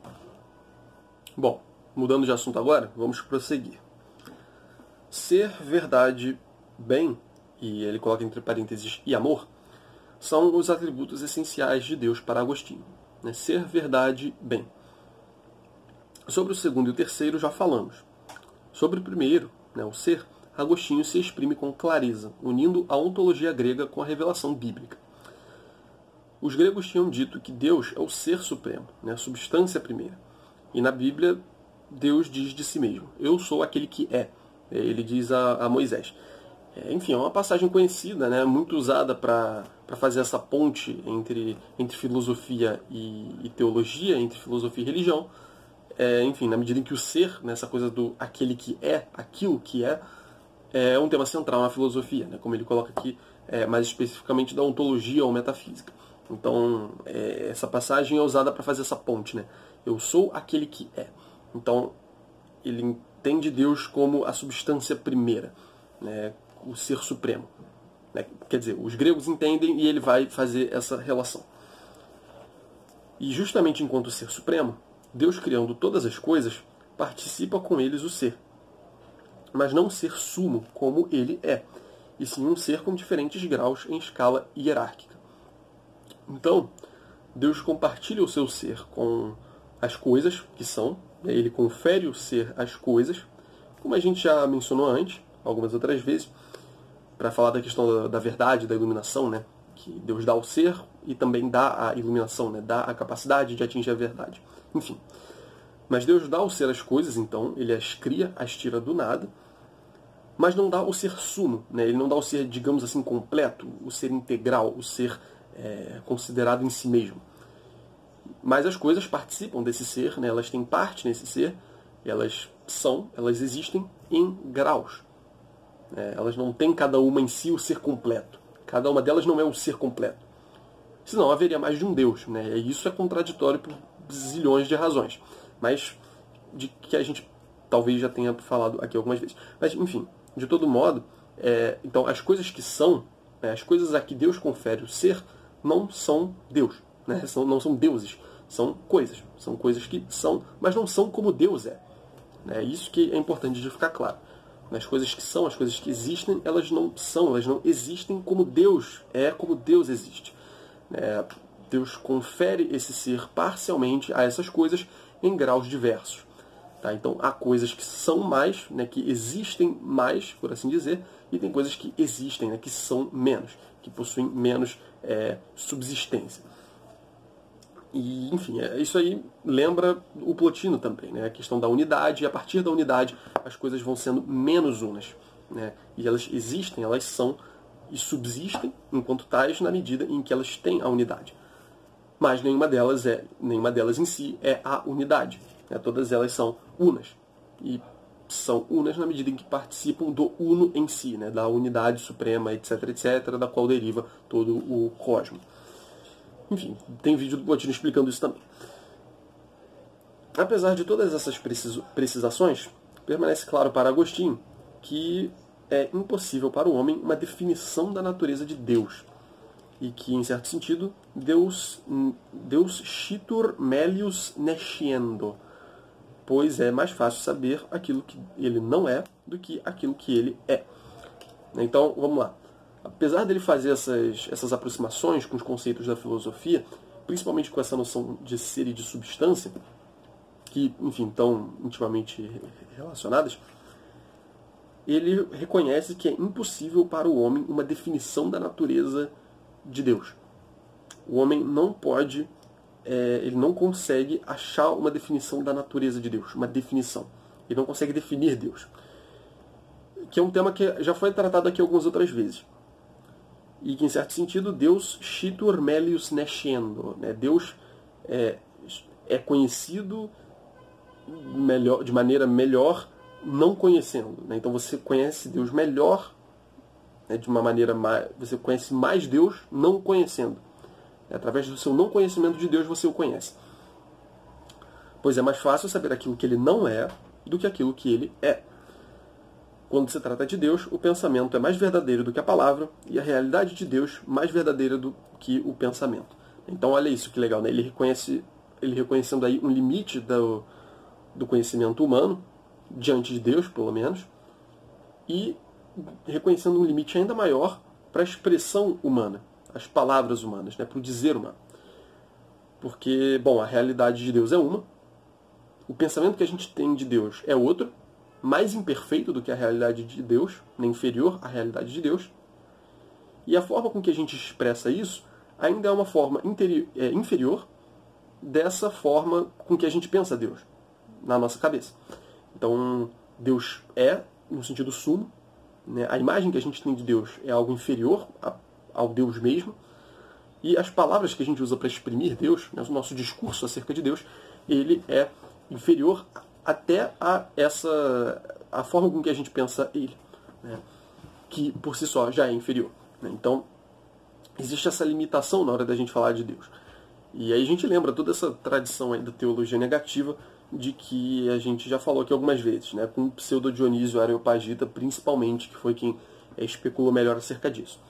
Bom, mudando de assunto agora, vamos prosseguir. Ser verdade, bem, e ele coloca entre parênteses, e amor, são os atributos essenciais de Deus para Agostinho. Né? Ser verdade, bem. Sobre o segundo e o terceiro já falamos. Sobre o primeiro, né, o ser, Agostinho se exprime com clareza, unindo a ontologia grega com a revelação bíblica. Os gregos tinham dito que Deus é o ser supremo, né, a substância primeira. E na Bíblia, Deus diz de si mesmo: Eu sou aquele que é. Ele diz a, a Moisés. É, enfim, é uma passagem conhecida, né, muito usada para fazer essa ponte entre, entre filosofia e, e teologia, entre filosofia e religião. É, enfim, na medida em que o ser, né, coisa do aquele que é, aquilo que é, é um tema central na filosofia, né, como ele coloca aqui, é, mais especificamente da ontologia ou metafísica. Então, é, essa passagem é usada para fazer essa ponte. Né? Eu sou aquele que é. Então, ele entende Deus como a substância primeira, né? o ser supremo. Né? Quer dizer, os gregos entendem e ele vai fazer essa relação. E justamente enquanto ser supremo, Deus criando todas as coisas, participa com eles o ser. Mas não um ser sumo, como ele é, e sim um ser com diferentes graus em escala hierárquica. Então, Deus compartilha o seu ser com as coisas que são, né? ele confere o ser às coisas, como a gente já mencionou antes, algumas outras vezes, para falar da questão da, verdade, da iluminação, né? que Deus dá o ser e também dá a iluminação, né? dá a capacidade de atingir a verdade. Enfim. Mas Deus dá o ser às coisas, então, ele as cria, as tira do nada, mas não dá o ser sumo, né? ele não dá o ser, digamos assim, completo, o ser integral, o ser é, considerado em si mesmo. Mas as coisas participam desse ser, né? elas têm parte nesse ser, elas são, elas existem em graus. É, elas não têm cada uma em si o ser completo. Cada uma delas não é o ser completo. Senão haveria mais de um Deus. Né? E isso é contraditório por zilhões de razões. Mas de que a gente talvez já tenha falado aqui algumas vezes. Mas, enfim, de todo modo, é, então as coisas que são, né, as coisas a que Deus confere o ser, não são Deus. Né? São, não são deuses. São coisas. São coisas que são, mas não são como Deus é. É isso que é importante de ficar claro. As coisas que são, as coisas que existem, elas não são, elas não existem como Deus é, como Deus existe. É, Deus confere esse ser parcialmente a essas coisas em graus diversos. Tá? Então há coisas que são mais, né, que existem mais, por assim dizer, e tem coisas que existem, né, que são menos, que possuem menos é, subsistência. E, enfim, é, isso aí lembra o Plotino também, né? a questão da unidade, e a partir da unidade as coisas vão sendo menos unas. Né? E elas existem, elas são e subsistem enquanto tais na medida em que elas têm a unidade. Mas nenhuma delas é, nenhuma delas em si é a unidade. Né? Todas elas são unas. E são unas na medida em que participam do uno em si, né? da unidade suprema, etc, etc, da qual deriva todo o cosmos. Enfim, tem vídeo do Plotino explicando isso também. Apesar de todas essas precisações, permanece claro para Agostinho que é impossível para o homem uma definição da natureza de Deus. E que, em certo sentido, Deus, Deus shitur melius nesciendo, pois é mais fácil saber aquilo que ele não é do que aquilo que ele é. Então, vamos lá apesar dele fazer essas, essas aproximações com os conceitos da filosofia, principalmente com essa noção de ser e de substância, que, enfim, estão intimamente relacionadas, ele reconhece que é impossível para o homem uma definição da natureza de Deus. O homem não pode, é, ele não consegue achar uma definição da natureza de Deus, uma definição. Ele não consegue definir Deus. Que é um tema que já foi tratado aqui algumas outras vezes e que, em certo sentido, Deus melius nescendo. Né? Deus é, é conhecido melhor, de maneira melhor não conhecendo. Né? Então você conhece Deus melhor, né, de uma maneira mais. Você conhece mais Deus não conhecendo. Através do seu não conhecimento de Deus você o conhece. Pois é mais fácil saber aquilo que ele não é do que aquilo que ele é. Quando se trata de Deus, o pensamento é mais verdadeiro do que a palavra e a realidade de Deus mais verdadeira do que o pensamento. Então, olha isso que legal, né? Ele reconhece, ele reconhecendo aí um limite do, do conhecimento humano diante de Deus, pelo menos, e reconhecendo um limite ainda maior para a expressão humana, as palavras humanas, né? Para o dizer humano. Porque, bom, a realidade de Deus é uma, o pensamento que a gente tem de Deus é outro mais imperfeito do que a realidade de Deus, nem inferior à realidade de Deus. E a forma com que a gente expressa isso ainda é uma forma é, inferior dessa forma com que a gente pensa Deus na nossa cabeça. Então, Deus é, no sentido sumo, né? a imagem que a gente tem de Deus é algo inferior a, ao Deus mesmo, e as palavras que a gente usa para exprimir Deus, né? o nosso discurso acerca de Deus, ele é inferior até a essa a forma com que a gente pensa ele, né? que por si só já é inferior. Né? Então existe essa limitação na hora da gente falar de Deus. E aí a gente lembra toda essa tradição aí da teologia negativa de que a gente já falou aqui algumas vezes, né? com o pseudo Dionísio Areopagita principalmente, que foi quem especulou melhor acerca disso.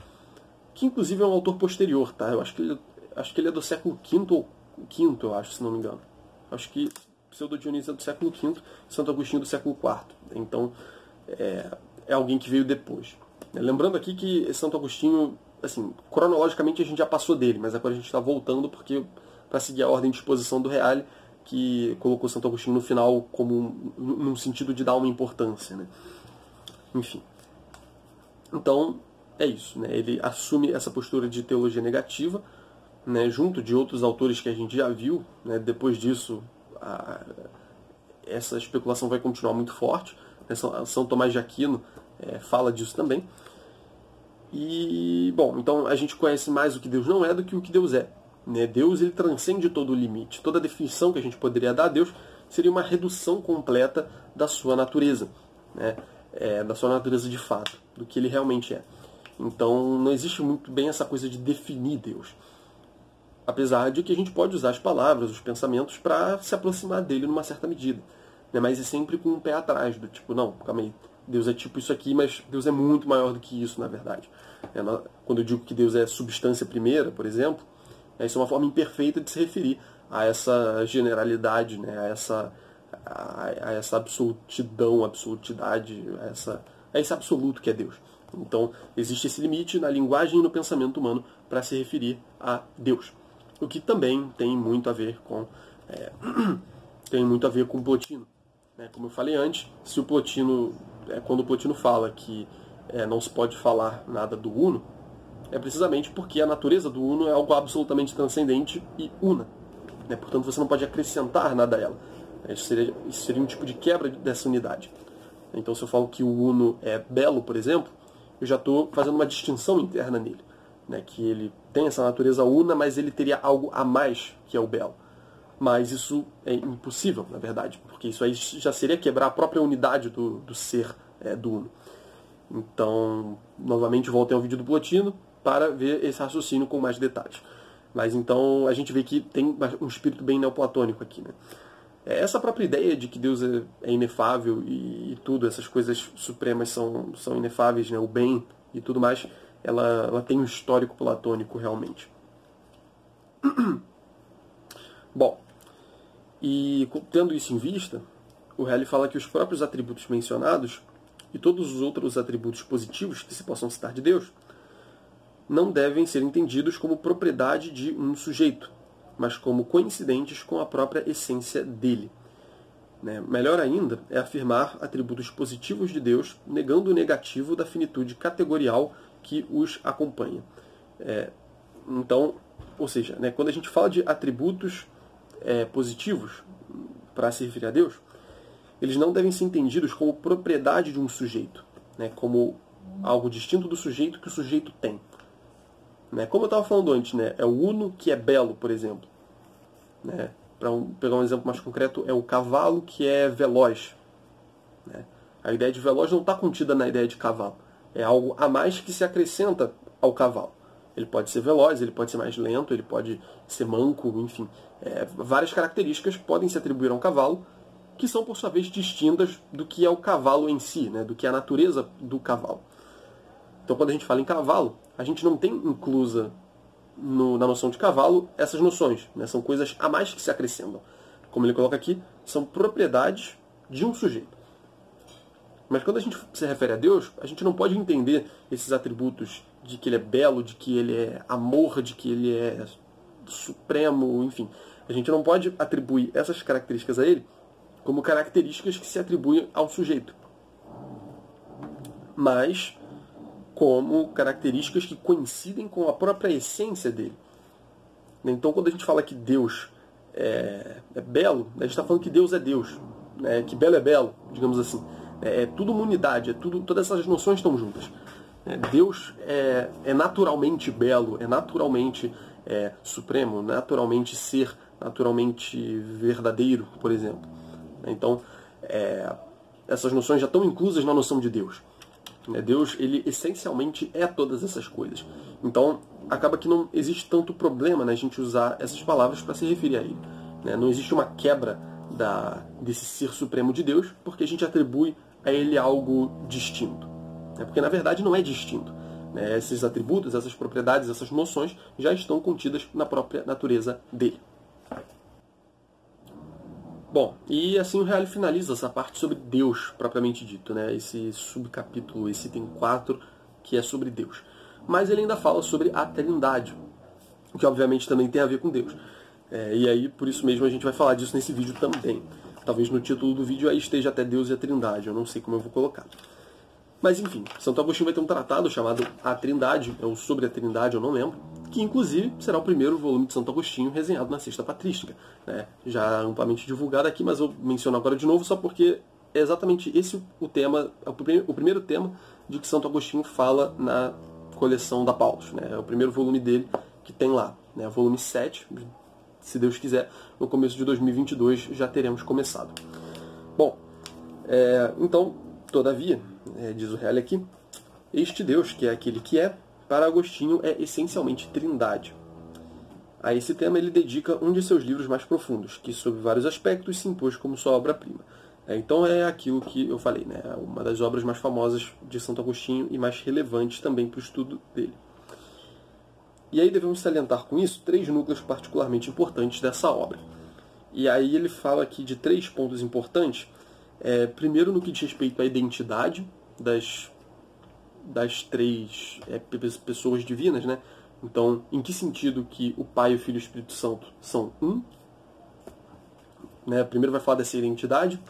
que inclusive é um autor posterior, tá? Eu acho que ele, acho que ele é do século V ou V, eu acho, se não me engano. Acho que Pseudo Dionísio é do século V, Santo Agostinho do século IV. Então, é, é alguém que veio depois. Lembrando aqui que Santo Agostinho, assim, cronologicamente a gente já passou dele, mas agora a gente está voltando porque para seguir a ordem de exposição do Reale, que colocou Santo Agostinho no final como num sentido de dar uma importância, né? Enfim. Então, é isso, né? Ele assume essa postura de teologia negativa, né, junto de outros autores que a gente já viu, né? Depois disso, a, essa especulação vai continuar muito forte. Né? São, São Tomás de Aquino é, fala disso também. E, bom, então a gente conhece mais o que Deus não é do que o que Deus é. Né? Deus ele transcende todo o limite. Toda definição que a gente poderia dar a Deus seria uma redução completa da sua natureza, né? É, da sua natureza de fato, do que ele realmente é. Então não existe muito bem essa coisa de definir Deus. Apesar de que a gente pode usar as palavras, os pensamentos, para se aproximar dele numa certa medida. Né? Mas é sempre com um pé atrás, do tipo, não, calma aí, Deus é tipo isso aqui, mas Deus é muito maior do que isso, na verdade. É, quando eu digo que Deus é substância primeira, por exemplo, é, isso é uma forma imperfeita de se referir a essa generalidade, né? a, essa, a, a essa absolutidão, absolutidade, a, essa, a esse absoluto que é Deus. Então, existe esse limite na linguagem e no pensamento humano para se referir a Deus o que também tem muito a ver com é, [clears throat] tem muito a ver com Plotino. Né? Como eu falei antes, se o Plotino, é, quando o Plotino fala que é, não se pode falar nada do Uno, é precisamente porque a natureza do Uno é algo absolutamente transcendente e una. Né? Portanto, você não pode acrescentar nada a ela. Isso seria, isso seria um tipo de quebra dessa unidade. Então, se eu falo que o Uno é belo, por exemplo, eu já estou fazendo uma distinção interna nele né, que ele tem essa natureza una, mas ele teria algo a mais que é o belo. Mas isso é impossível, na verdade, porque isso aí já seria quebrar a própria unidade do, do ser é, do uno. Então, novamente, voltem ao vídeo do Plotino para ver esse raciocínio com mais detalhes. Mas então a gente vê que tem um espírito bem neoplatônico aqui. Né? É, essa própria ideia de que Deus é, é inefável e, e, tudo, essas coisas supremas são, são inefáveis, né? o bem e tudo mais, ela, ela tem um histórico platônico realmente. [clears throat] Bom, e tendo isso em vista, o Halley fala que os próprios atributos mencionados e todos os outros atributos positivos que se possam citar de Deus não devem ser entendidos como propriedade de um sujeito, mas como coincidentes com a própria essência dele. Né? Melhor ainda é afirmar atributos positivos de Deus, negando o negativo da finitude categorial que os acompanha. É, então, ou seja, né, quando a gente fala de atributos é, positivos para se referir a Deus, eles não devem ser entendidos como propriedade de um sujeito, né, como algo distinto do sujeito que o sujeito tem. Né? Como eu estava falando antes, né, é o uno que é belo, por exemplo. Né? Para um, pegar um exemplo mais concreto, é o cavalo que é veloz. Né? A ideia de veloz não está contida na ideia de cavalo. É algo a mais que se acrescenta ao cavalo. Ele pode ser veloz, ele pode ser mais lento, ele pode ser manco, enfim. É, várias características podem se atribuir a um cavalo, que são, por sua vez, distintas do que é o cavalo em si, né, do que é a natureza do cavalo. Então, quando a gente fala em cavalo, a gente não tem inclusa no, na noção de cavalo essas noções. Né, são coisas a mais que se acrescentam. Como ele coloca aqui, são propriedades de um sujeito. Mas quando a gente se refere a Deus, a gente não pode entender esses atributos de que ele é belo, de que ele é amor, de que ele é supremo, enfim. A gente não pode atribuir essas características a ele como características que se atribuem ao sujeito. Mas como características que coincidem com a própria essência dele. Então, quando a gente fala que Deus é, é belo, a gente está falando que Deus é Deus, né? que belo é belo, digamos assim. É, é tudo uma unidade, é tudo, todas essas noções estão juntas. É, Deus é, é, naturalmente belo, é naturalmente é, supremo, naturalmente ser, naturalmente verdadeiro, por exemplo. Então, é, essas noções já estão inclusas na noção de Deus. Né, Deus, ele essencialmente é todas essas coisas. Então, acaba que não existe tanto problema na né, gente usar essas palavras para se referir a ele. Né? Não existe uma quebra da, desse ser supremo de Deus, porque a gente atribui a ele algo distinto. É porque na verdade não é distinto. Né? Esses atributos, essas propriedades, essas noções já estão contidas na própria natureza dele. Bom, e assim o Real finaliza essa parte sobre Deus, propriamente dito, né? esse subcapítulo, esse item 4, que é sobre Deus. Mas ele ainda fala sobre a Trindade, que obviamente também tem a ver com Deus. É, e aí, por isso mesmo, a gente vai falar disso nesse vídeo também. Talvez no título do vídeo aí esteja até Deus e a Trindade, eu não sei como eu vou colocar. Mas enfim, Santo Agostinho vai ter um tratado chamado A Trindade, ou Sobre a Trindade, eu não lembro, que inclusive será o primeiro volume de Santo Agostinho resenhado na Sexta Patrística. Né? Já amplamente divulgado aqui, mas eu menciono agora de novo só porque é exatamente esse o tema, é o primeiro tema de que Santo Agostinho fala na coleção da Paulus. Né? É o primeiro volume dele que tem lá, né? volume 7, se Deus quiser, no começo de 2022 já teremos começado. Bom, é, então, todavia, é, diz o Real aqui, este Deus, que é aquele que é, para Agostinho é essencialmente trindade. A esse tema ele dedica um de seus livros mais profundos, que sob vários aspectos se impôs como sua obra-prima. É, então é aquilo que eu falei, né? uma das obras mais famosas de Santo Agostinho e mais relevantes também para o estudo dele. E aí devemos salientar com isso três núcleos particularmente importantes dessa obra. E aí ele fala aqui de três pontos importantes. É, primeiro, no que diz respeito à identidade das das três é, pessoas divinas, né? Então, em que sentido que o Pai, o Filho e o Espírito Santo são um? Né? Primeiro vai falar dessa identidade,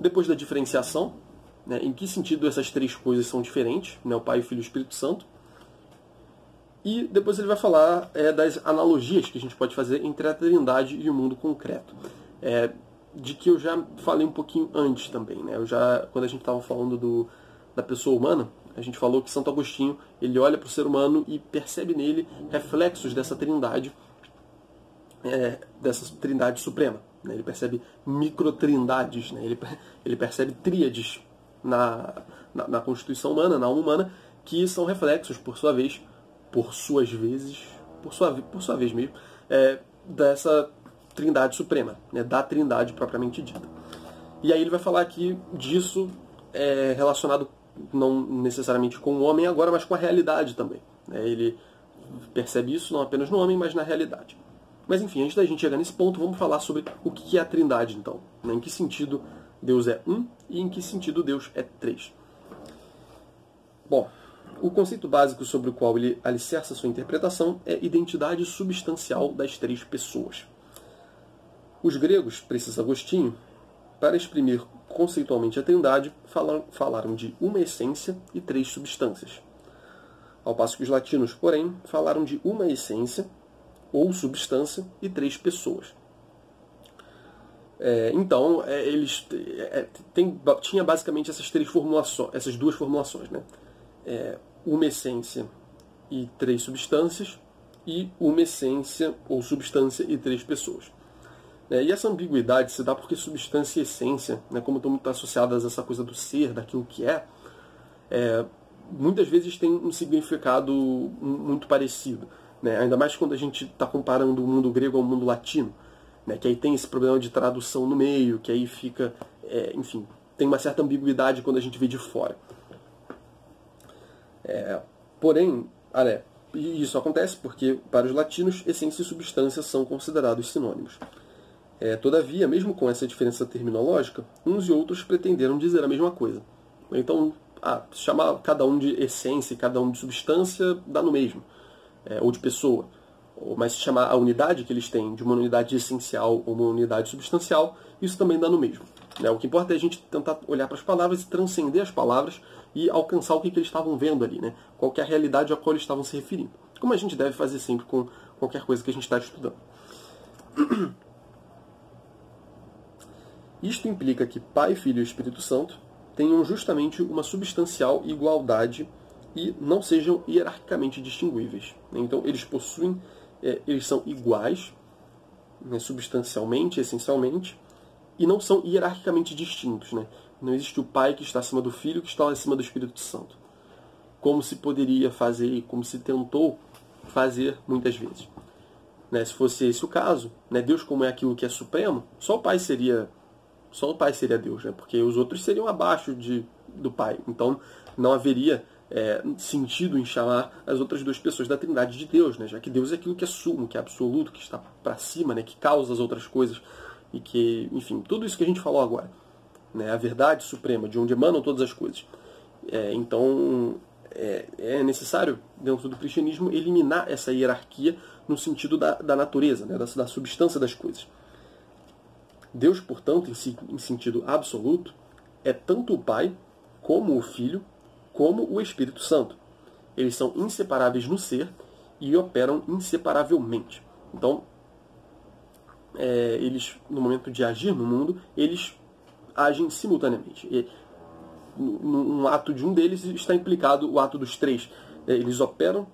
depois da diferenciação, né? em que sentido essas três coisas são diferentes, né? o Pai, o Filho e o Espírito Santo. E depois ele vai falar é, das analogias que a gente pode fazer entre a Trindade e o mundo concreto. É, de que eu já falei um pouquinho antes também. Né? Eu já, quando a gente estava falando do, da pessoa humana, a gente falou que Santo Agostinho ele olha para o ser humano e percebe nele reflexos dessa trindade, é, dessa trindade suprema. Né? Ele percebe microtrindades, né? ele, ele percebe tríades na, na, na, constituição humana, na alma humana, que são reflexos, por sua vez, por suas vezes, por sua, por sua vez mesmo, é, dessa trindade suprema, né? da trindade propriamente dita. E aí ele vai falar aqui disso é, relacionado não necessariamente com o homem agora, mas com a realidade também. Né? Ele percebe isso não apenas no homem, mas na realidade. Mas enfim, antes da gente chegar nesse ponto, vamos falar sobre o que é a trindade então. Né? Em que sentido Deus é um e em que sentido Deus é três. Bom, o conceito básico sobre o qual ele alicerça sua interpretação é identidade substancial das três pessoas. Os gregos, precisa Agostinho, para exprimir conceitualmente a trindade, falaram de uma essência e três substâncias. Ao passo que os latinos, porém, falaram de uma essência ou substância e três pessoas. É, então, é, eles é, tem, tinha basicamente essas três formulações, essas duas formulações, né? É, uma essência e três substâncias e uma essência ou substância e três pessoas. É, e essa ambiguidade se dá porque substância e essência, né, como estão muito associadas a essa coisa do ser, daquilo que é, é muitas vezes tem um significado muito parecido. Né? Ainda mais quando a gente está comparando o mundo grego ao mundo latino, né? que aí tem esse problema de tradução no meio, que aí fica, é, enfim, tem uma certa ambiguidade quando a gente vê de fora. É, porém, olha, isso acontece porque para os latinos essência e substância são considerados sinônimos. É, todavia, mesmo com essa diferença terminológica, uns e outros pretenderam dizer a mesma coisa. Então, ah, chamar cada um de essência e cada um de substância dá no mesmo, é, ou de pessoa. Mas chamar a unidade que eles têm de uma unidade essencial ou uma unidade substancial, isso também dá no mesmo. Né? O que importa é a gente tentar olhar para as palavras e transcender as palavras e alcançar o que, que eles estavam vendo ali, né? qual é a realidade a qual eles estavam se referindo. Como a gente deve fazer sempre com qualquer coisa que a gente está estudando. [clears throat] Isto implica que Pai, Filho e Espírito Santo tenham justamente uma substancial igualdade e não sejam hierarquicamente distinguíveis. Então, eles possuem, é, eles são iguais, né, substancialmente, essencialmente, e não são hierarquicamente distintos. Né? Não existe o Pai que está acima do Filho que está acima do Espírito Santo. Como se poderia fazer e como se tentou fazer muitas vezes. Né, se fosse esse o caso, né, Deus como é aquilo que é supremo, só o Pai seria só o pai seria Deus, né? porque os outros seriam abaixo de, do pai. Então não haveria é, sentido em chamar as outras duas pessoas da Trindade de Deus, né? já que Deus é aquilo que é sumo, que é absoluto, que está para cima, né? que causa as outras coisas e que, enfim, tudo isso que a gente falou agora, né? a verdade suprema, de onde emanam todas as coisas. É, então, é, é, necessário, dentro do cristianismo, eliminar essa hierarquia no sentido da, da natureza, né? da, da substância das coisas. Deus, portanto, em, si, em sentido absoluto, é tanto o Pai, como o Filho, como o Espírito Santo. Eles são inseparáveis no ser e operam inseparavelmente. Então, é, eles, no momento de agir no mundo, eles agem simultaneamente. E, num ato de um deles está implicado o ato dos três. É, eles operam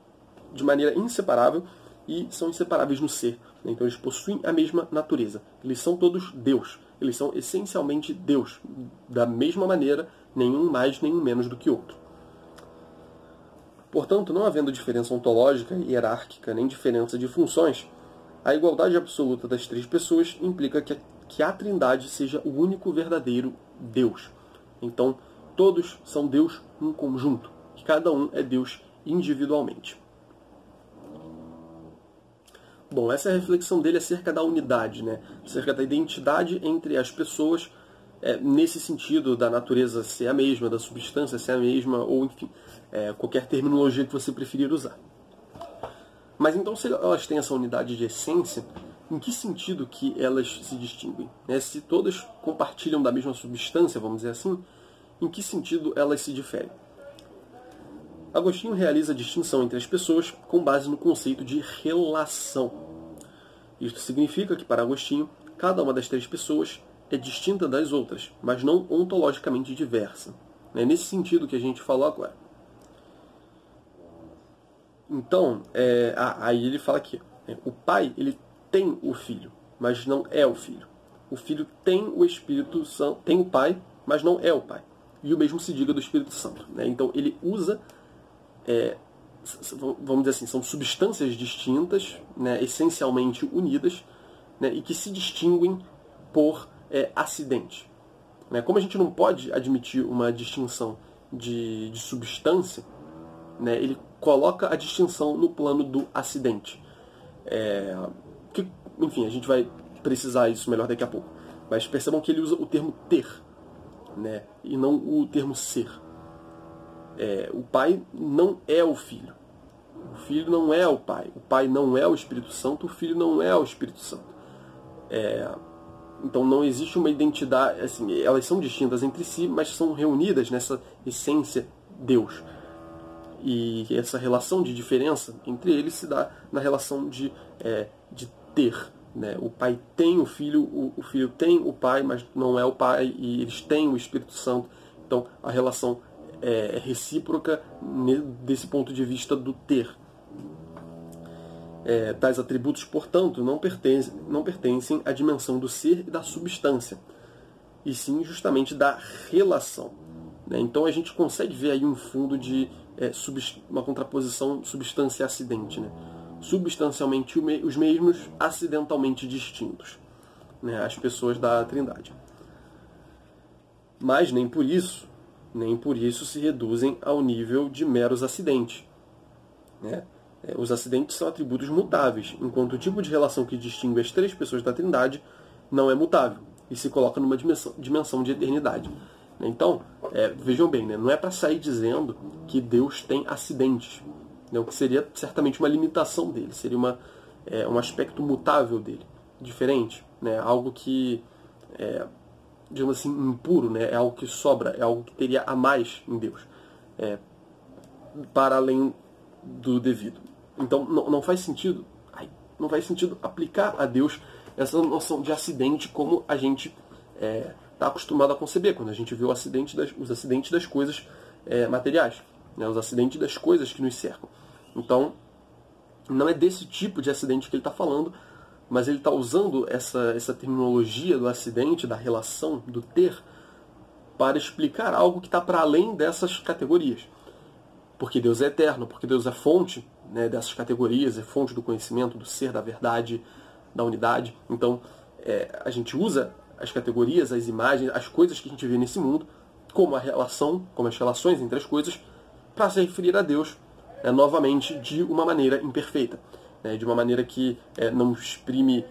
de maneira inseparável e são inseparáveis no ser. Então eles possuem a mesma natureza. Eles são todos Deus. Eles são essencialmente Deus. Da mesma maneira, nenhum mais, nenhum menos do que outro. Portanto, não havendo diferença ontológica, hierárquica, nem diferença de funções, a igualdade absoluta das três pessoas implica que, que a Trindade seja o único verdadeiro Deus. Então, todos são Deus em conjunto, que cada um é Deus individualmente. Bom, essa é a reflexão dele acerca da unidade, né? acerca da identidade entre as pessoas, é, nesse sentido da natureza ser a mesma, da substância ser a mesma, ou enfim, é, qualquer terminologia que você preferir usar. Mas então, se elas têm essa unidade de essência, em que sentido que elas se distinguem? Né? Se todas compartilham da mesma substância, vamos dizer assim, em que sentido elas se diferem? Agostinho realiza a distinção entre as pessoas com base no conceito de relação. Isto significa que, para Agostinho, cada uma das três pessoas é distinta das outras, mas não ontologicamente diversa. É nesse sentido que a gente falou agora. Então, é, aí ele fala aqui, é, o pai ele tem o filho, mas não é o filho. O filho tem o Espírito Santo, tem o pai, mas não é o pai. E o mesmo se diga do Espírito Santo. Né? Então ele usa, é, vamos dizer assim, são substâncias distintas, né, essencialmente unidas, né, e que se distinguem por é, acidente. Né? Como a gente não pode admitir uma distinção de, de substância, né, ele coloca a distinção no plano do acidente. É, enfim, a gente vai precisar isso melhor daqui a pouco. Mas percebam que ele usa o termo ter, né, e não o termo ser. É, o pai não é o filho. O filho não é o pai. O pai não é o Espírito Santo. O filho não é o Espírito Santo. É, então não existe uma identidade. Assim, elas são distintas entre si, mas são reunidas nessa essência Deus. E essa relação de diferença entre eles se dá na relação de, é, de ter. Né? O pai tem o filho, o, o, filho tem o pai, mas não é o pai, e eles têm o Espírito Santo. Então a relação é, é recíproca desse ponto de vista do ter. É, tais atributos, portanto, não pertencem, não pertencem à dimensão do ser e da substância, e sim justamente da relação. Né? Então a gente consegue ver aí um fundo de é, uma contraposição substância-acidente. Né? Substancialmente os mesmos, acidentalmente distintos. Né? As pessoas da Trindade. Mas nem por isso, nem por isso se reduzem ao nível de meros acidentes. Né? É, os acidentes são atributos mutáveis, enquanto o tipo de relação que distingue as três pessoas da Trindade não é mutável e se coloca numa dimensão, de eternidade. Então, é, vejam bem, né? não é para sair dizendo que Deus tem acidentes, né? o que seria certamente uma limitação dele, seria uma, é, um aspecto mutável dele, diferente, né? algo que, é, digamos assim, impuro, né? é algo que sobra, é algo que teria a mais em Deus, é, para além do devido. Então, não, não faz sentido, ai, não faz sentido aplicar a Deus essa noção de acidente como a gente é, está acostumado a conceber quando a gente vê acidente das, os acidentes das coisas é, materiais, né, os acidentes das coisas que nos cercam. Então, não é desse tipo de acidente que ele está falando, mas ele está usando essa, essa terminologia do acidente, da relação, do ter, para explicar algo que está para além dessas categorias. Porque Deus é eterno, porque Deus é fonte né, dessas categorias, é fonte do conhecimento, do ser, da verdade, da unidade. Então, é, a gente usa as categorias, as imagens, as coisas que a gente vê nesse mundo, como a relação, como as relações entre as coisas, para se referir a Deus é, novamente de uma maneira imperfeita, né, de uma maneira que é, não exprime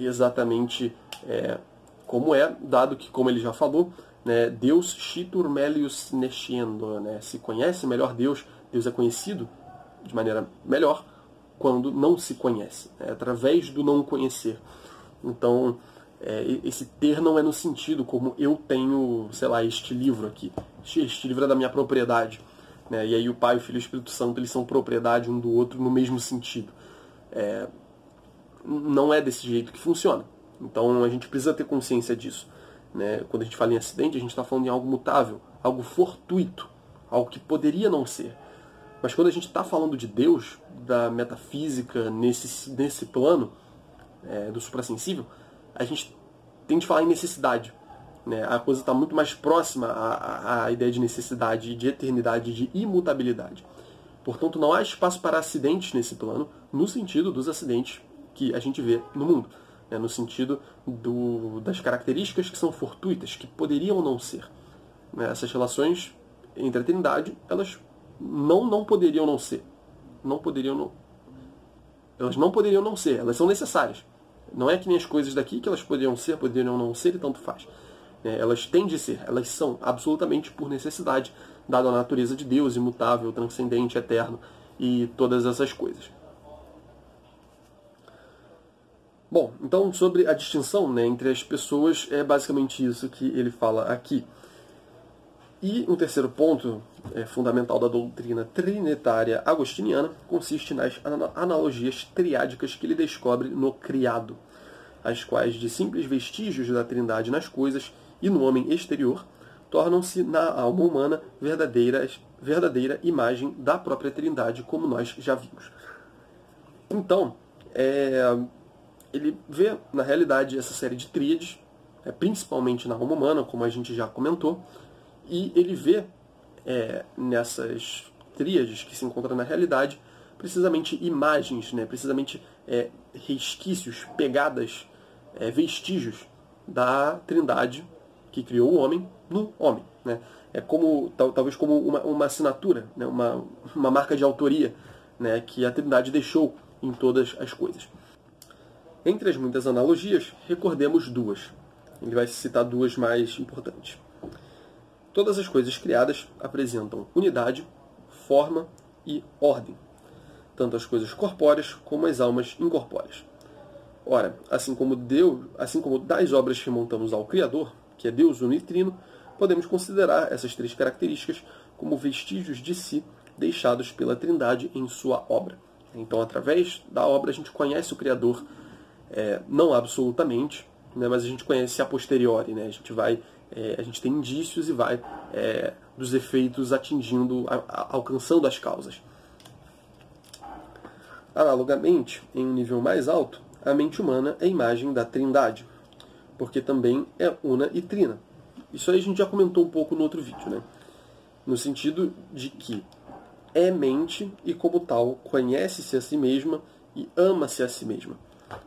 exatamente é, como é, dado que, como ele já falou, né, Deus shitur melius né, se conhece melhor Deus, Deus é conhecido de maneira melhor quando não se conhece, né, através do não conhecer. Então, é, esse ter não é no sentido como eu tenho, sei lá, este livro aqui. Este livro é da minha propriedade. Né? E aí o Pai, o Filho e o Espírito Santo eles são propriedade um do outro no mesmo sentido. É, não é desse jeito que funciona. Então a gente precisa ter consciência disso. Né? Quando a gente fala em acidente, a gente está falando em algo mutável, algo fortuito, algo que poderia não ser. Mas quando a gente está falando de Deus, da metafísica, nesse, nesse plano é, do suprassensível, a gente tem de falar em necessidade. Né? A coisa está muito mais próxima à, à ideia de necessidade, de eternidade, de imutabilidade. Portanto, não há espaço para acidentes nesse plano, no sentido dos acidentes que a gente vê no mundo. Né? No sentido do, das características que são fortuitas, que poderiam não ser. Né? Essas relações entre a Trindade, elas não, não poderiam não ser. Não poderiam não. Elas não poderiam não ser, elas são necessárias. Não é que nem as coisas daqui que elas poderiam ser, poderiam não ser e tanto faz. É, elas têm de ser, elas são absolutamente por necessidade, dada a natureza de Deus, imutável, transcendente, eterno e todas essas coisas. Bom, então sobre a distinção né, entre as pessoas, é basicamente isso que ele fala aqui. E um terceiro ponto é, fundamental da doutrina trinitária agostiniana consiste nas analogias triádicas que ele descobre no criado, as quais, de simples vestígios da trindade nas coisas e no homem exterior, tornam-se na alma humana verdadeiras, verdadeira imagem da própria trindade, como nós já vimos. Então, é, ele vê, na realidade, essa série de tríades, é, principalmente na alma humana, como a gente já comentou, e ele vê é, nessas tríades que se encontram na realidade precisamente imagens, né, precisamente é, resquícios, pegadas, é, vestígios da trindade que criou o homem no homem. Né? É como talvez como uma, uma assinatura, né? uma, uma marca de autoria né? que a trindade deixou em todas as coisas. Entre as muitas analogias, recordemos duas. Ele vai citar duas mais importantes. Todas as coisas criadas apresentam unidade, forma e ordem, tanto as coisas corpóreas como as almas incorpóreas. Ora, assim como Deus, assim como das obras que montamos ao Criador, que é Deus unitrino, podemos considerar essas três características como vestígios de si deixados pela Trindade em sua obra. Então, através da obra, a gente conhece o Criador, é, não absolutamente, né, mas a gente conhece a posteriori. Né? A gente vai é, a gente tem indícios e vai é, dos efeitos atingindo, a, a, alcançando as causas. Analogamente, em um nível mais alto, a mente humana é imagem da trindade, porque também é una e trina. Isso aí a gente já comentou um pouco no outro vídeo, né? No sentido de que é mente e, como tal, conhece-se a si mesma e ama-se a si mesma.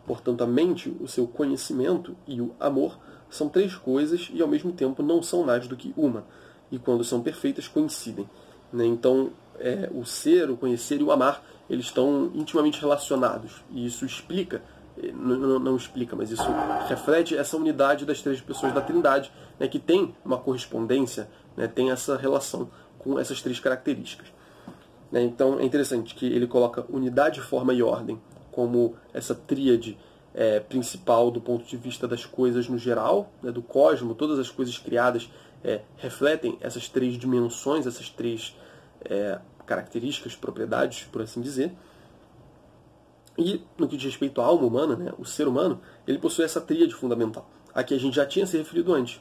Portanto, a mente, o seu conhecimento e o amor são três coisas e ao mesmo tempo não são mais do que uma. E quando são perfeitas, coincidem. Né? Então, é, o ser, o conhecer e o amar, eles estão intimamente relacionados. E isso explica, não, não explica, mas isso reflete essa unidade das três pessoas da Trindade, né, que tem uma correspondência, né, tem essa relação com essas três características. Né? Então, é interessante que ele coloca unidade, forma e ordem como essa tríade é, principal do ponto de vista das coisas no geral, né, do cosmo, todas as coisas criadas é, refletem essas três dimensões, essas três é, características, propriedades, por assim dizer. E no que diz respeito à alma humana, né, o ser humano, ele possui essa tríade fundamental. Aqui a gente já tinha se referido antes,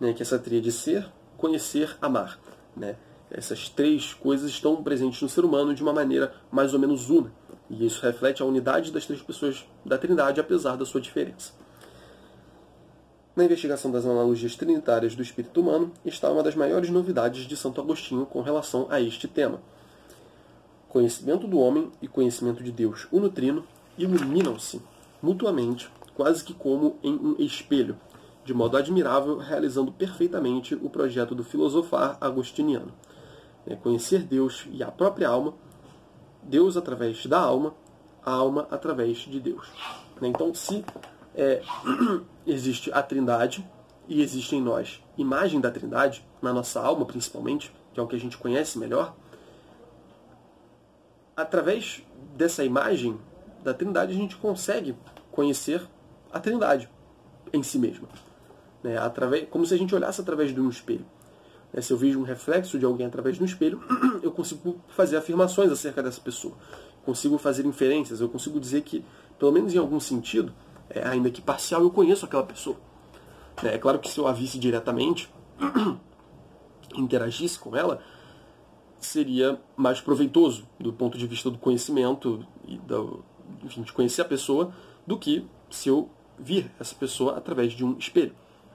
né, que essa tríade ser, conhecer, amar. Né? Essas três coisas estão presentes no ser humano de uma maneira mais ou menos una. E isso reflete a unidade das três pessoas da Trindade, apesar da sua diferença. Na investigação das analogias trinitárias do espírito humano está uma das maiores novidades de Santo Agostinho com relação a este tema. Conhecimento do homem e conhecimento de Deus unutrino iluminam-se mutuamente, quase que como em um espelho, de modo admirável, realizando perfeitamente o projeto do filosofar agostiniano. né? conhecer Deus e a própria alma, Deus através da alma, a alma através de Deus. Né? Então, se é, [clears throat] existe a Trindade e existe em nós imagem da Trindade, na nossa alma principalmente, que é o que a gente conhece melhor, através dessa imagem da Trindade a gente consegue conhecer a Trindade em si mesma. Né? Através, como se a gente olhasse através de um espelho. Né? Se eu vejo um reflexo de alguém através de um espelho, [clears throat] eu consigo fazer afirmações acerca dessa pessoa. Consigo fazer inferências, eu consigo dizer que, pelo menos em algum sentido, é, ainda que parcial, eu conheço aquela pessoa. É claro que se eu a visse diretamente, [clears throat] interagisse com ela, seria mais proveitoso do ponto de vista do conhecimento e enfim, de conhecer a pessoa do que se eu vir essa pessoa através de um espelho.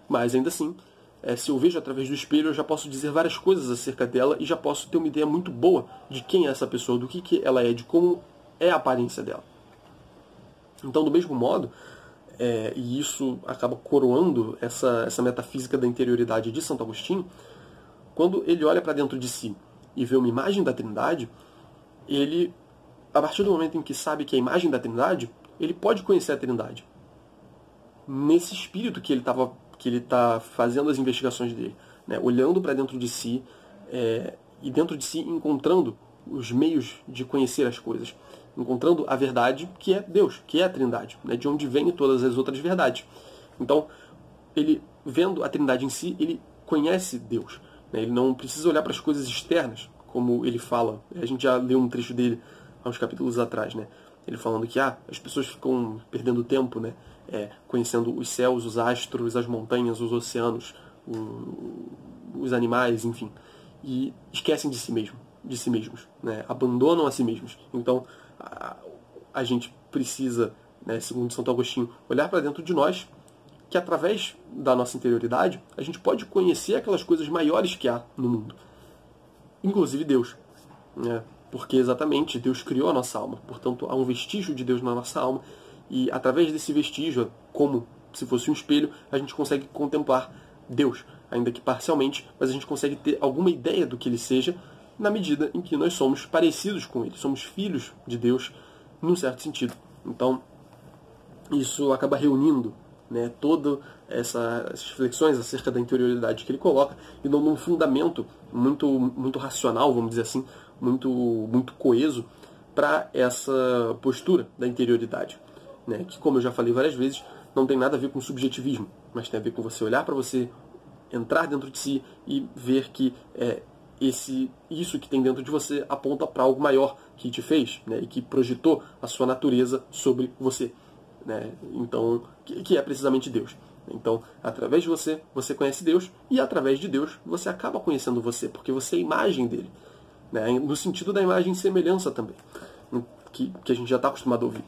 Mas ainda assim, é, se eu vejo através do espelho, eu já posso dizer várias coisas acerca dela e já posso ter uma ideia muito boa de quem é essa pessoa, do que, que ela é, de como é a aparência dela. Então, do mesmo modo, é, e isso acaba coroando essa, essa metafísica da interioridade de Santo Agostinho, quando ele olha para dentro de si e vê uma imagem da Trindade, ele, a partir do momento em que sabe que é a imagem da Trindade, ele pode conhecer a Trindade. Nesse espírito que ele estava que ele está fazendo as investigações dele, né? olhando para dentro de si é, e dentro de si encontrando os meios de conhecer as coisas, encontrando a verdade que é Deus, que é a Trindade, né? de onde vêm todas as outras verdades. Então, ele vendo a Trindade em si, ele conhece Deus. Né? Ele não precisa olhar para as coisas externas, como ele fala. A gente já leu um trecho dele há uns capítulos atrás, né? Ele falando que ah, as pessoas ficam perdendo tempo, né? É, conhecendo os céus, os astros, as montanhas, os oceanos, o, os animais, enfim, e esquecem de si mesmo, de si mesmos, né? Abandonam a si mesmos. Então, a, a gente precisa, né, segundo Santo Agostinho, olhar para dentro de nós, que através da nossa interioridade a gente pode conhecer aquelas coisas maiores que há no mundo, inclusive Deus, né? porque exatamente Deus criou a nossa alma, portanto há um vestígio de Deus na nossa alma e através desse vestígio, como se fosse um espelho, a gente consegue contemplar Deus, ainda que parcialmente, mas a gente consegue ter alguma ideia do que ele seja na medida em que nós somos parecidos com ele, somos filhos de Deus num certo sentido. Então, isso acaba reunindo né, todas essas reflexões acerca da interioridade que ele coloca e dando um fundamento muito, muito racional, vamos dizer assim, muito, muito coeso para essa postura da interioridade. Né, que, como eu já falei várias vezes, não tem nada a ver com subjetivismo, mas tem a ver com você olhar para você, entrar dentro de si e ver que é, esse isso que tem dentro de você aponta para algo maior que te fez né, e que projetou a sua natureza sobre você. Né? Então, que, que é precisamente Deus. Então, através de você, você conhece Deus e através de Deus você acaba conhecendo você, porque você é imagem dele. Né? No sentido da imagem e semelhança também, que, que a gente já está acostumado a ouvir.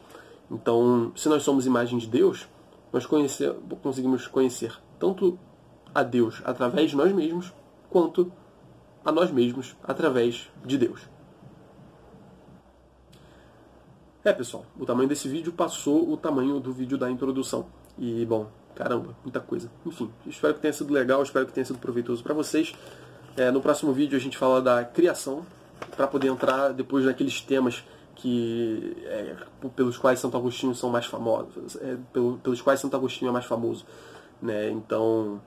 Então, se nós somos imagem de Deus, nós conhecer, conseguimos conhecer tanto a Deus através de nós mesmos, quanto a nós mesmos através de Deus. É, pessoal, o tamanho desse vídeo passou o tamanho do vídeo da introdução. E, bom, caramba, muita coisa. Enfim, espero que tenha sido legal, espero que tenha sido proveitoso para vocês. É, no próximo vídeo a gente fala da criação, para poder entrar depois naqueles temas que é, pelos quais Santo Agostinho são mais famosos, é, pelos quais Santo Agostinho é mais famoso. Né? Então,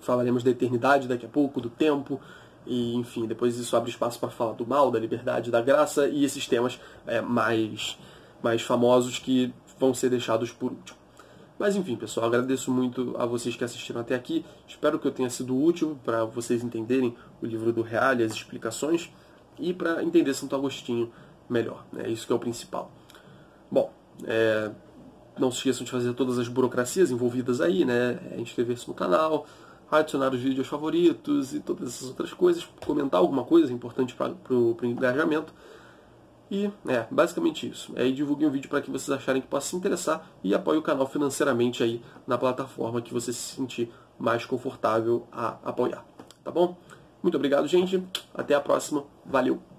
falaremos da eternidade daqui a pouco, do tempo, e enfim, depois isso abre espaço para falar do mal, da liberdade, da graça e esses temas é, mais, mais famosos que vão ser deixados por último. Mas enfim, pessoal, agradeço muito a vocês que assistiram até aqui. Espero que eu tenha sido útil para vocês entenderem o livro do Real e as explicações e para entender Santo Agostinho melhor. É né? isso que é o principal. Bom, é, não se esqueçam de fazer todas as burocracias envolvidas aí, né? É, inscrever-se no canal, adicionar os vídeos favoritos e todas essas outras coisas, comentar alguma coisa importante para o engajamento. E é basicamente isso. Aí divulguem o vídeo para que vocês acharem que possa se interessar e apoie o canal financeiramente aí na plataforma que você se sentir mais confortável a apoiar. Tá bom? Muito obrigado, gente. Até a próxima. Valeu!